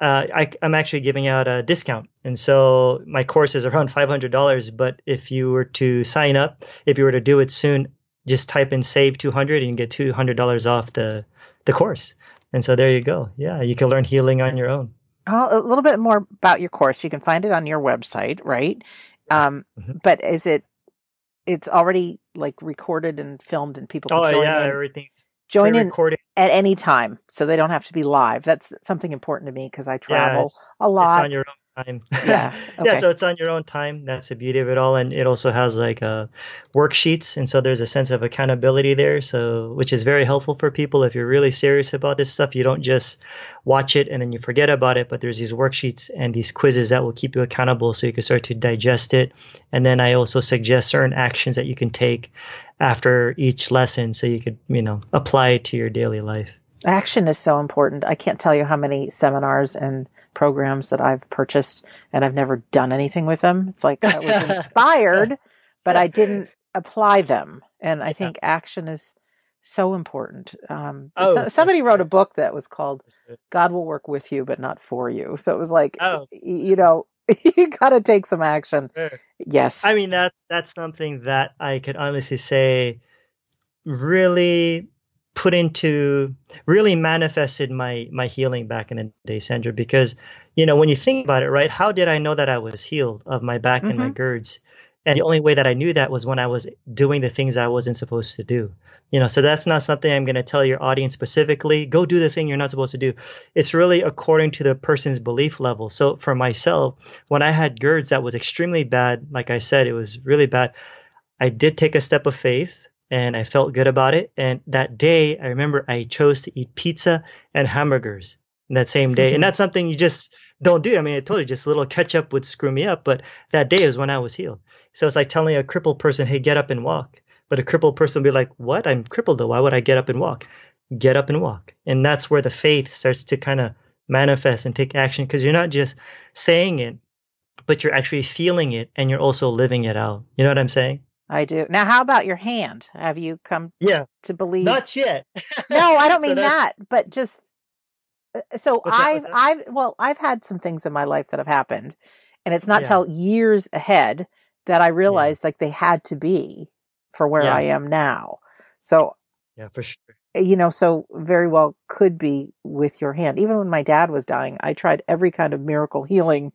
uh, I, I'm actually giving out a discount. And so my course is around $500. But if you were to sign up, if you were to do it soon, just type in save 200 and you get $200 off the, the course. And so there you go. Yeah, you can learn healing on your own. Oh, a little bit more about your course. You can find it on your website, right? Um, Mhm. but is it? It's already like recorded and filmed, and people can Oh, join yeah, in. everything's Join in at any time, so they don't have to be live. That's something important to me because I travel a It's lot. on your own time. [laughs] Yeah, yeah, so it's on your own time. That's the beauty of it all. And it also has like uh, worksheets. And so there's a sense of accountability there. So, which is very helpful for people. If you're really serious about this stuff, you don't just watch it and then you forget about it, but there's these worksheets and these quizzes that will keep you accountable so you can start to digest it. And then I also suggest certain actions that you can take after each lesson so you could, you know, apply it to your daily life. Action is so important. I can't tell you how many seminars and programs that I've purchased, and I've never done anything with them. It's like I was [laughs] inspired, but I didn't apply them. And I think action is so important. Um, Oh, so- somebody wrote a book that was called God will work with you, but not for you. So it was like, Oh. you know, [laughs] you got to take some action. Sure. Yes. I mean, that's that's something that I could honestly say really put into really manifested my my healing back in the day, Sandra. Because you know, when you think about it, right? How did I know that I was healed of my back and my mm-hmm. GERDs And the only way that I knew that was when I was doing the things I wasn't supposed to do. You know, so that's not something I'm going to tell your audience specifically. Go do the thing you're not supposed to do. It's really according to the person's belief level. So for myself, when I had GERDs that was extremely bad, like I said, it was really bad. I did take a step of faith and I felt good about it. And that day, I remember I chose to eat pizza and hamburgers in that same day. And mm-hmm. that's something you just don't do. I mean, I told you just a little ketchup would screw me up, but that day is when I was healed. So it's like telling a crippled person, hey, get up and walk. But a crippled person will be like, what? I'm crippled though. Why would I get up and walk? Get up and walk. And that's where the faith starts to kind of manifest and take action because you're not just saying it, but you're actually feeling it and you're also living it out. You know what I'm saying? I do. Now, how about your hand? Have you come Yeah. to believe? Not yet. [laughs] no, I don't mean that's- that, but just uh, so What's? I've What's that? I've well I've had some things in my life that have happened, and it's not Yeah. till years ahead that I realized like they had to be for where Yeah. I am now. So Yeah, for sure. you know, so very well could be with your hand. Even when my dad was dying, I tried every kind of miracle healing,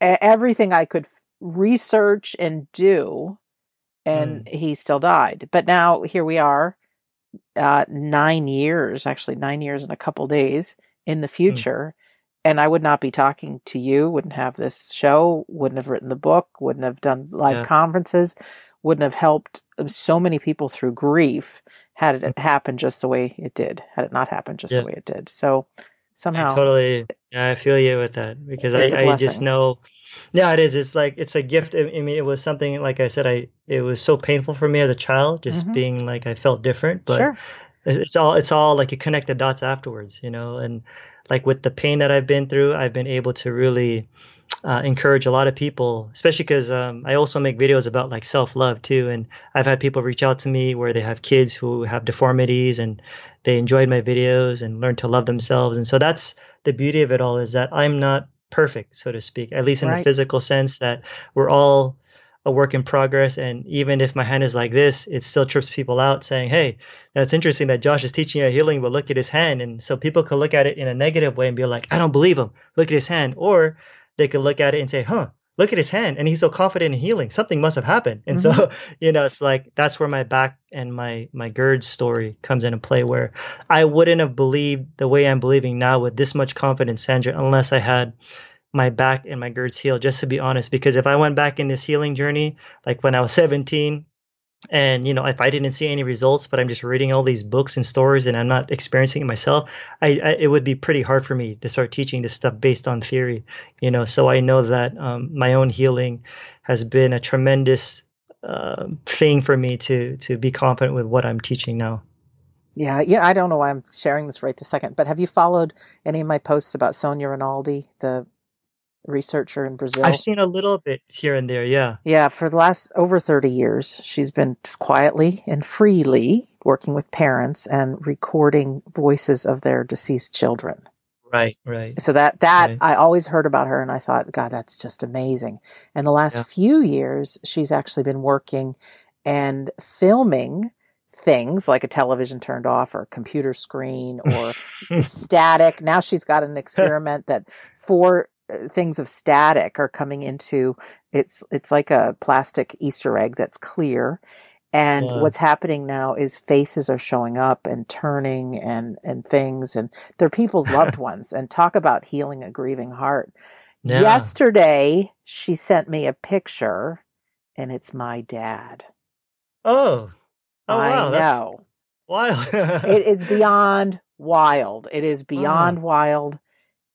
everything I could research and do, and mm. he still died. But now here we are, uh, nine years, actually nine years and a couple days in the mm. future. And I would not be talking to you, wouldn't have this show, wouldn't have written the book, wouldn't have done live Yeah. conferences, wouldn't have helped um, so many people through grief had it mm. happened just the way it did, had it not happened just Yeah. the way it did. So, somehow. I totally, yeah, I feel you with that because I, I just know, yeah, it is. It's like it's a gift. I mean, it was something like I said. I it was so painful for me as a child, just mm-hmm. being like I felt different. But sure. it's all it's all like you connect the dots afterwards, you know. And like with the pain that I've been through, I've been able to really uh, encourage a lot of people, especially because um, I also make videos about like self love too. And I've had people reach out to me where they have kids who have deformities and they enjoyed my videos and learned to love themselves. And so that's the beauty of it all is that I'm not perfect, so to speak, at least in right. a physical sense, that we're all a work in progress. And even if my hand is like this, it still trips people out saying, Hey, that's interesting that Josh is teaching you healing, but look at his hand. And so people could look at it in a negative way and be like, I don't believe him. Look at his hand. Or they could look at it and say, huh, look at his hand and he's so confident in healing. Something must have happened. And mm-hmm. so, [laughs] you know, it's like that's where my back and my my GERD story comes into play where I wouldn't have believed the way I'm believing now with this much confidence, Sandra, unless I had my back and my GERDs healed, just to be honest. Because if I went back in this healing journey, like when I was 17, and you know if i didn't see any results but i'm just reading all these books and stories and i'm not experiencing it myself I, I, it would be pretty hard for me to start teaching this stuff based on theory you know? So i know that um, my own healing has been a tremendous uh, thing for me to to be confident with what i'm teaching now. Yeah yeah i don't know why i'm sharing this right this second but have you followed any of my posts about sonia rinaldi the researcher in Brazil. I've seen a little bit here and there, yeah. Yeah, for the last over 30 years, she's been just quietly and freely working with parents and recording voices of their deceased children. Right, right. So that that right. I always heard about her and I thought god that's just amazing. And the last yeah. few years she's actually been working and filming things like a television turned off or a computer screen or [laughs] static. Now she's got an [laughs] experiment that four things of static are coming into it's it's like a plastic Easter egg that's clear. And yeah. what's happening now is faces are showing up and turning and and things and they're people's loved [laughs] ones and talk about healing a grieving heart. Yeah. Yesterday she sent me a picture and it's my dad. Oh. Oh I wow. know. wild. [laughs] it is beyond wild. It is beyond oh. wild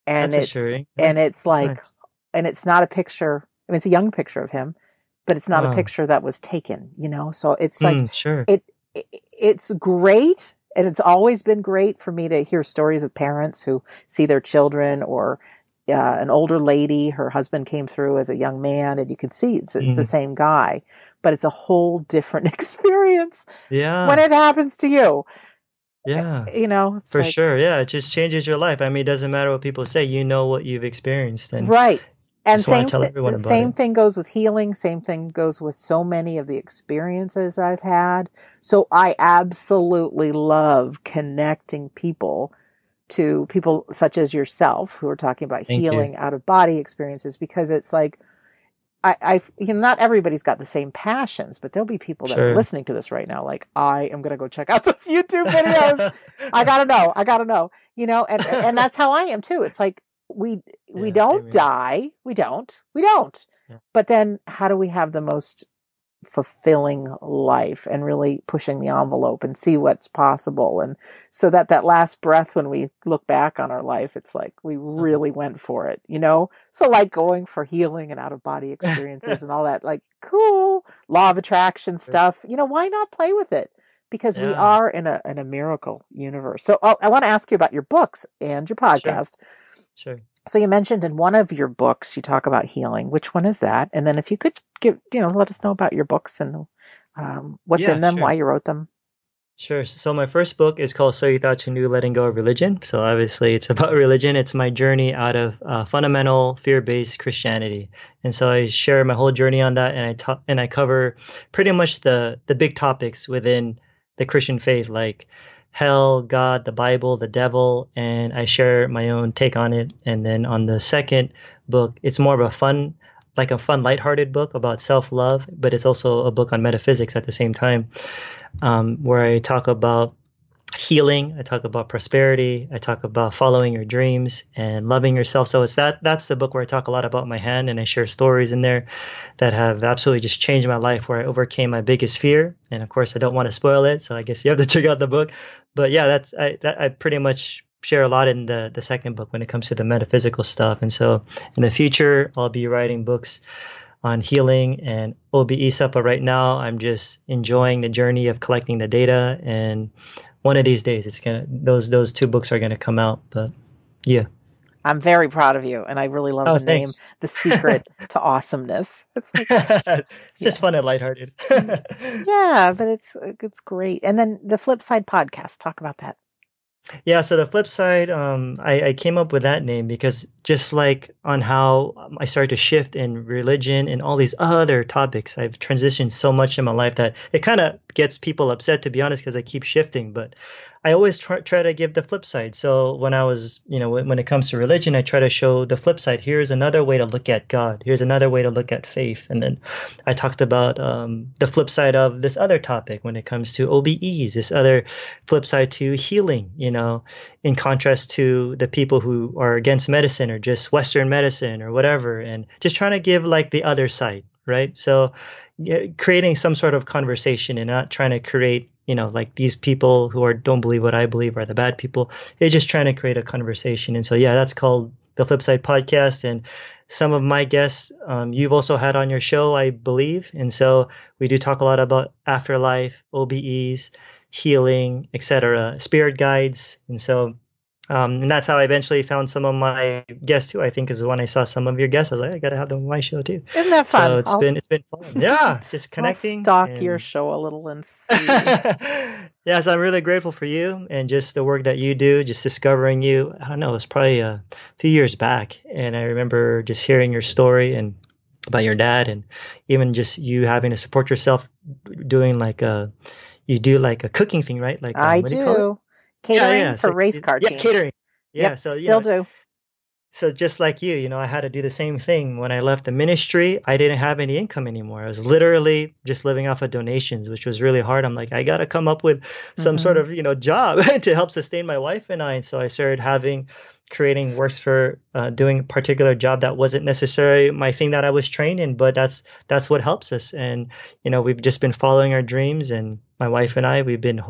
and That's it's and it's like nice. and it's not a picture. I mean, it's a young picture of him, but it's not oh. a picture that was taken. You know, so it's like mm, sure. it, it it's great, and it's always been great for me to hear stories of parents who see their children or uh, an older lady, her husband came through as a young man, and you can see it's, it's mm. the same guy, but it's a whole different [laughs] experience. Yeah. When it happens to you. Yeah. You know, for like, sure. Yeah. It just changes your life. I mean, it doesn't matter what people say, you know what you've experienced. And right. And same, th- the same it. thing goes with healing. Same thing goes with so many of the experiences I've had. So I absolutely love connecting people to people such as yourself who are talking about Thank healing you. out of body experiences because it's like, I, I, you know, not everybody's got the same passions, but there'll be people that sure. are listening to this right now. Like, I am going to go check out [laughs] those YouTube videos. I [laughs] gotta know. I gotta know, you know, and, and that's how I am too. It's like, we, we yeah, don't die. We don't, we don't. Yeah. But then how do we have the most fulfilling life and really pushing the envelope and see what's possible and so that that last breath when we look back on our life it's like we mm-hmm. really went for it you know so like going for healing and out of body [laughs] experiences and all that like cool law of attraction stuff you know why not play with it because yeah. we are in a in a miracle universe so oh, i want to ask you about your books and your podcast sure. sure. So you mentioned in one of your books you talk about healing. Which one is that? And then if you could give, you know, let us know about your books and um, what's yeah, in them, sure. why you wrote them. Sure. So my first book is called So You Thought You Knew Letting Go of Religion. So obviously it's [laughs] about religion. It's my journey out of uh, fundamental fear-based Christianity. And so I share my whole journey on that and I talk and I cover pretty much the the big topics within the Christian faith like hell, God, the Bible, the devil, and I share my own take on it. And then on the second book, it's more of a fun, like a fun, lighthearted book about self love, but it's also a book on metaphysics at the same time, um, where I talk about healing. I talk about prosperity. I talk about following your dreams and loving yourself. So it's that that's the book where I talk a lot about my hand and I share stories in there that have absolutely just changed my life where I overcame my biggest fear. And of course I don't want to spoil it, so I guess you have to [laughs] check out the book. But yeah, that's I that, I pretty much share a lot in the the second book when it comes to the metaphysical stuff. And so in the future, I'll be writing books on healing and OBE. But right now, I'm just enjoying the journey of collecting the data. And one of these days, it's gonna those those two books are gonna come out. But yeah. I'm very proud of you, and I really love Oh, the name, "The Secret [laughs] to Awesomeness." It's like, [laughs] it's just Yeah. fun and lighthearted. yeah, but it's it's great. And then the flip side podcast. Talk about that. Yeah, so the flip side, um, I, I came up with that name because just like on how um, I started to shift in religion and all these other topics, I've transitioned so much in my life that it kind of gets people upset, to be honest, because I keep shifting. But I always try, try to give the flip side. So when I was, you know, when, when it comes to religion, I try to show the flip side. Here's another way to look at God. Here's another way to look at faith. And then I talked about um, the flip side of this other topic when it comes to OBEs, this other flip side to healing, you know, in contrast to the people who are against medicine or just Western medicine or whatever, and just trying to give like the other side, right? So creating some sort of conversation and not trying to create, you know, like these people who are don't believe what I believe are the bad people. They're just trying to create a conversation. And so, yeah, that's called the flipside Podcast. And some of my guests um, you've also had on your show, I believe. And so we do talk a lot about afterlife, OBEs, healing, etc., spirit guides. And so, um, and that's how I eventually found some of my guests too. I think is when I saw some of your guests, I was like, I gotta have them on my show too. Isn't that fun? So it's I'll, been it's been fun. Yeah, [laughs] just connecting. I'll stalk your show a little and [laughs] see. yes, I'm really grateful for you and just the work that you do, just discovering you. I don't know, it was probably a few years back. And I remember just hearing your story and about your dad and even just you having to support yourself doing like a, you do like a cooking thing, right? Like, um, I do you call it? do catering yeah, for so- race car yeah, teams. catering. Yeah, Yep, so you still know, do. so just like you, you know, I had to do the same thing when I left the ministry. I didn't have any income anymore. I was literally just living off of donations, which was really hard. I'm like, I got to come up with some Mhm. sort of, you know, job [laughs] to help sustain my wife and I. And so I started having creating works for uh, doing a particular job that wasn't necessarily my thing that I was trained in, but that's that's what helps us. And you know, we've just been following our dreams, and my wife and I, we've been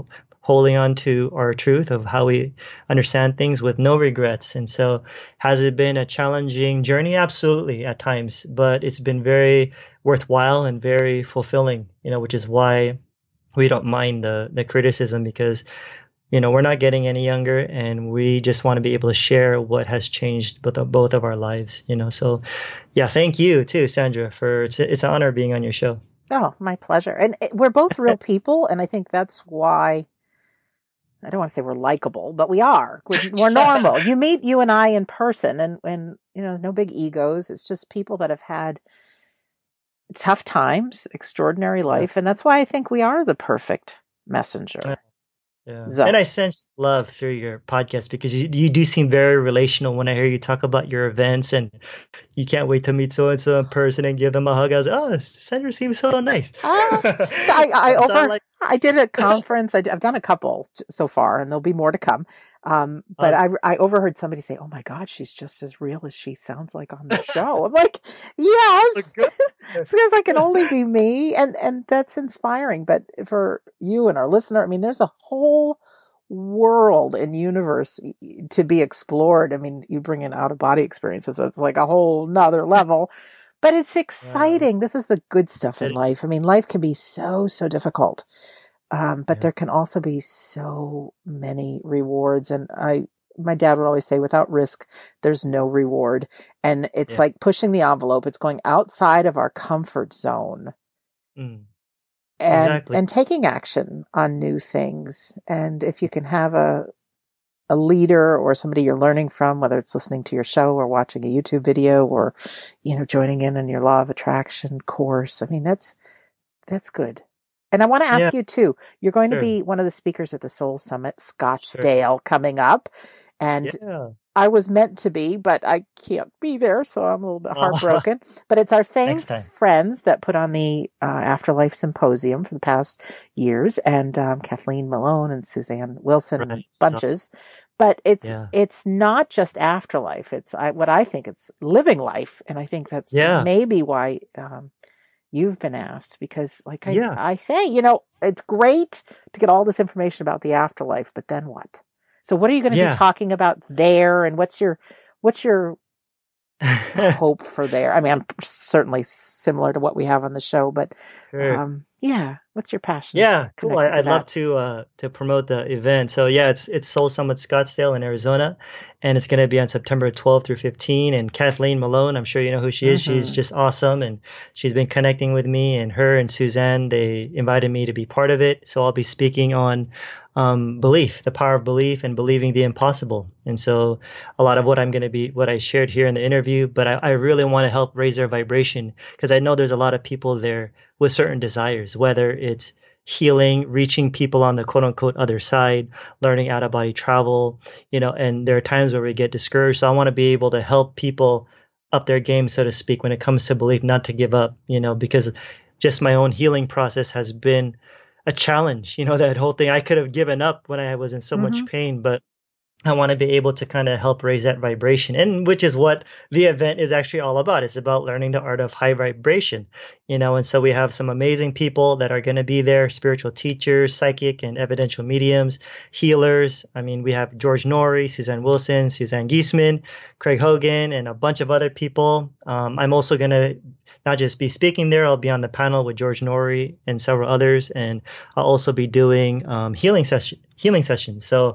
holding on to our truth of how we understand things with no regrets. And so, has it been a challenging journey? Absolutely, at times, but it's been very worthwhile and very fulfilling. You know, which is why we don't mind the the criticism because you know we're not getting any younger and we just want to be able to share what has changed both of, both of our lives you know so yeah thank you too sandra for it's, it's an honor being on your show Oh, my pleasure. And eh, we're both real [laughs] people, and I think that's why I don't want to say we're likable, but we are. We're, we're normal. You meet you and I in person, and and you know, there's no big egos. It's just people that have had tough times, extraordinary life, and that's why I think we are the perfect messenger. Yeah. yeah So- and i sense love through your podcast because you, you do seem very relational when i hear you talk about your events and you can't wait to meet so and so in person and give them a hug i was like, oh sandra seems so nice Ah, I, I So over like- I did a [laughs] conference. I, have done a couple so far, and there'll be more to come. Um, but I, I overheard somebody say, "Oh my God, she's just as real as she sounds like on the show." I'm like, [laughs] "Yes, [laughs] feels like can only be me," and and that's inspiring. But for you and our listener, I mean, there's a whole world and universe to be explored. I mean, you bring in out of body experiences; it's like a whole nother level. But it's exciting. This is the good stuff in life. I mean, life can be so so difficult, um, but Yeah. there can also be so many rewards. And I, my dad would always say, without risk, there's no reward. And it's Yeah. like pushing the envelope. It's going outside of our comfort zone Mm. and Exactly. and taking action on new things. And if you can have a a leader or somebody you're learning from, whether it's listening to your show or watching a YouTube video or, you know, joining in on your law of attraction course. I mean, that's, that's good. And I want to ask Yeah. you too, you're going Sure. to be one of the speakers at the Soul Summit, Scottsdale coming up. And yeah I was meant to be, but I can't be there, so I'm a little bit Oh. [laughs] heartbroken. but it's our same friends that put on the uh, Afterlife Symposium for the past years, and um, Kathleen Malone and Suzanne Wilson and Right. bunches. But it's Yeah. it's not just afterlife. It's I, what I think it's living life, and I think that's Yeah. maybe why um, you've been asked because, like I, Yeah. I say, you know, it's great to get all this information about the afterlife, but then what? So what are you going to Yeah. be talking about there and what's your what's your [laughs] hope for there? I mean, I'm certainly similar to what we have on the show, but Sure. um yeah, what's your passion? Yeah, cool. I, I'd love to uh, to promote the event. So yeah, it's it's Soul Summit Scottsdale in Arizona, and it's going to be on September 12th through 15. And Kathleen Malone, I'm sure you know who she is. She's Mhm. just awesome, and she's been connecting with me. And her and Suzanne, they invited me to be part of it. So I'll be speaking on um, belief, the power of belief, and believing the impossible. And so a lot of what I'm going to be, what I shared here in the interview, but I, I really want to help raise their vibration because I know there's a lot of people there with certain desires, whether it's healing, reaching people on the quote unquote other side, learning out of body travel, you know, and there are times where we get discouraged. So I want to be able to help people up their game, so to speak, when it comes to belief, not to give up, you know, because just my own healing process has been a challenge. You know, that whole thing, I could have given up when I was in so much Mhm. pain, but I want to be able to kind of help raise that vibration, and which is what the event is actually all about. It's about learning the art of high vibration, you know. And so we have some amazing people that are going to be there: spiritual teachers, psychic and evidential mediums, healers. I mean, we have George Noory, Suzanne Wilson, Suzanne Giesemann, Craig Hogan, and a bunch of other people. Um, I'm also going to not just be speaking there. I'll be on the panel with George Noory and several others, and I'll also be doing um, healing session healing sessions. So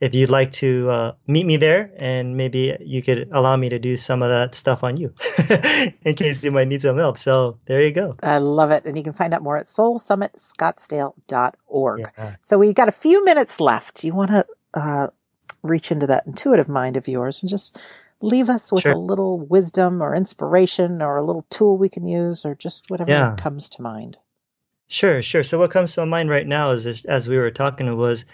if you'd like to uh, meet me there, and maybe you could allow me to do some of that stuff on you, [laughs] in case you might need some help. So there you go. I love it. And you can find out more at soulsummitscottsdale.org. Yeah. So we've got a few minutes left. You want to uh, reach into that intuitive mind of yours and just leave us with Sure. a little wisdom or inspiration or a little tool we can use or just whatever Yeah. comes to mind. Sure, sure. So what comes to mind right now is, as we were talking was,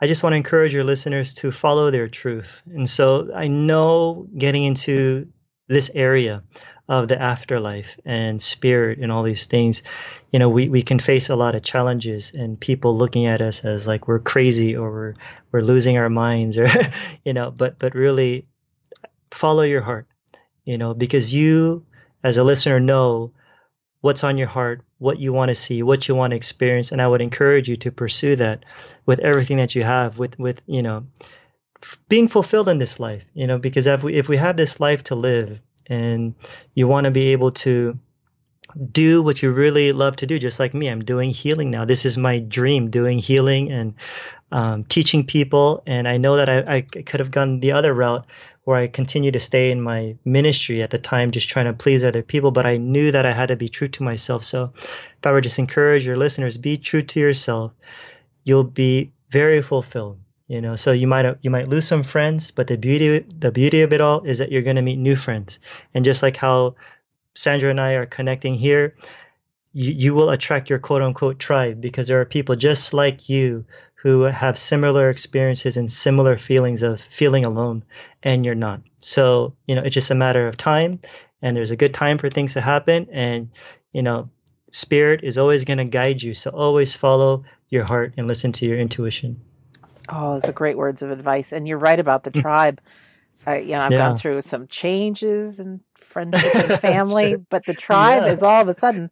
I just want to encourage your listeners to follow their truth. And so I know getting into this area of the afterlife and spirit and all these things, you know, we, we can face a lot of challenges and people looking at us as like we're crazy or we're we're losing our minds or [laughs] you know, but but really follow your heart, you know, because you as a listener know what's on your heart, what you want to see, what you want to experience, and I would encourage you to pursue that with everything that you have, with with you know, being fulfilled in this life, you know, because if we if we have this life to live, and you want to be able to do what you really love to do, just like me, I'm doing healing now. This is my dream, doing healing and um, teaching people, and I know that I, I could have gone the other route where I continue to stay in my ministry at the time, just trying to please other people. But I knew that I had to be true to myself. So if I were just encourage your listeners, be true to yourself, you'll be very fulfilled. You know, so you might you might lose some friends, but the beauty the beauty of it all is that you're going to meet new friends. And just like how Sandra and I are connecting here, you, you will attract your quote unquote tribe because there are people just like you who have similar experiences and similar feelings of feeling alone and you're not. So, you know, it's just a matter of time and there's a good time for things to happen and, you know, spirit is always going to guide you. So always follow your heart and listen to your intuition. Oh, those are great words of advice. And you're right about the mm. tribe. I, you know, I've Yeah. gone through some changes and friendship and [laughs] family, Sure. but the tribe Yeah. is all of a sudden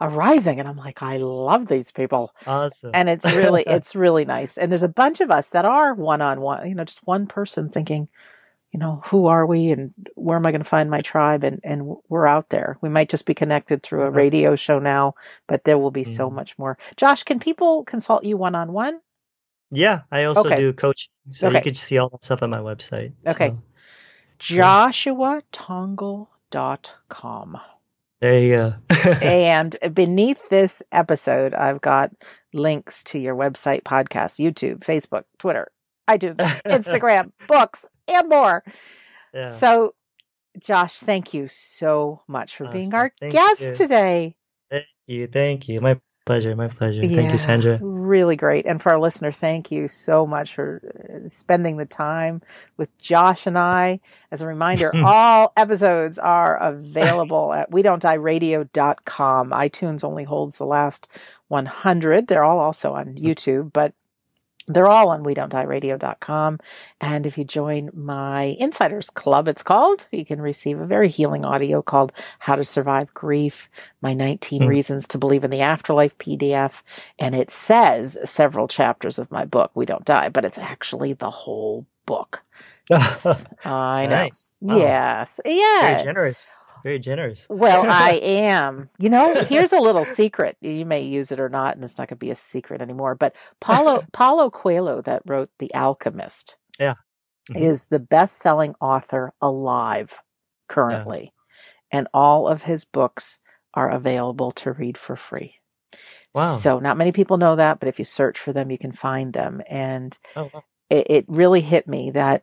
arising. And I'm like, I love these people. Awesome. and it's really [laughs] it's really nice and there's a bunch of us that are one on one you know just one person thinking you know who are we and where am i going to find my tribe and and we're out there we might just be connected through a Mhm. radio show now but there will be so Mhm. much more josh can people consult you one on one yeah, I also Okay. do coaching. So Okay. you could see all that stuff on my website. Okay. So, joshuatongol.com there you go. [laughs] and beneath this episode i've got links to your website podcast youtube facebook twitter itunes [laughs] instagram books and more yeah. So, Josh, thank you so much for being our Thank guest you. today. Thank you. Thank you. My pleasure. My pleasure. Thank you, Sandra. Really great. And for our listener, thank you so much for uh, spending the time with Josh and I. As a reminder, [laughs] all episodes are available at we don't die radio.com. iTunes only holds the last 100. They're all also on YouTube, but They're all on we don't die radio.com. And if you join my insiders club, it's called, you can receive a very healing audio called How to Survive Grief, my 19 mm. reasons to believe in the afterlife PDF. And it says several chapters of my book, We Don't Die, but it's actually the whole book. [laughs] I know. Nice. Yes. Yeah. Very generous. Very generous. well, [laughs] I am. You know, here's a little secret. You may use it or not, and it's not going to be a secret anymore. But Paulo [laughs] Paulo Coelho, that wrote The Alchemist, yeah, mm-hmm. is the best-selling author alive currently, yeah. and all of his books are available to read for free. Wow! So not many people know that, but if you search for them, you can find them. And oh, wow. it, it really hit me that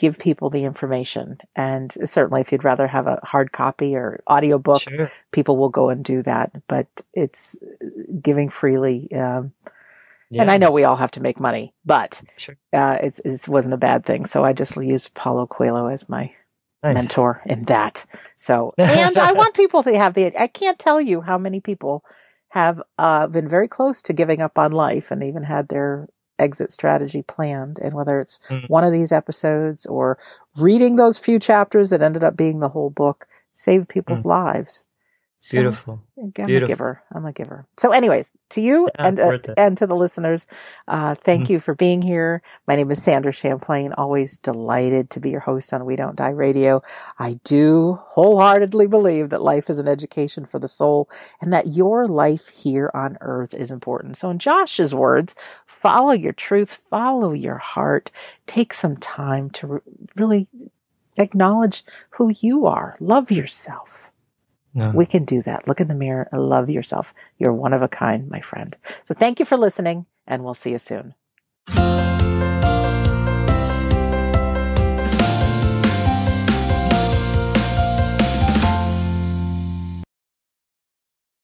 give people the information. And certainly if you'd rather have a hard copy or audiobook, sure. people will go and do that. But it's giving freely. Um, yeah. And I know we all have to make money, but sure. uh, it, it wasn't a bad thing. So I just used Paulo Coelho as my nice. mentor in that. So, [laughs] and I want people to have the, I can't tell you how many people have uh, been very close to giving up on life and even had their exit strategy planned. And whether it's mm. one of these episodes or reading those few chapters that ended up being the whole book saved people's mm. lives. So, Beautiful. I'm Beautiful. a giver. I'm a giver. So, anyways, to you yeah, and uh, and to the listeners, uh, thank mm-hmm. you for being here. My name is Sandra Champlain. Always delighted to be your host on We Don't Die Radio. I do wholeheartedly believe that life is an education for the soul, and that your life here on Earth is important. So, in Josh's words, follow your truth, follow your heart. Take some time to re- really acknowledge who you are. Love yourself. We can do that. Look in the mirror and love yourself. You're one of a kind, my friend. So thank you for listening, and we'll see you soon.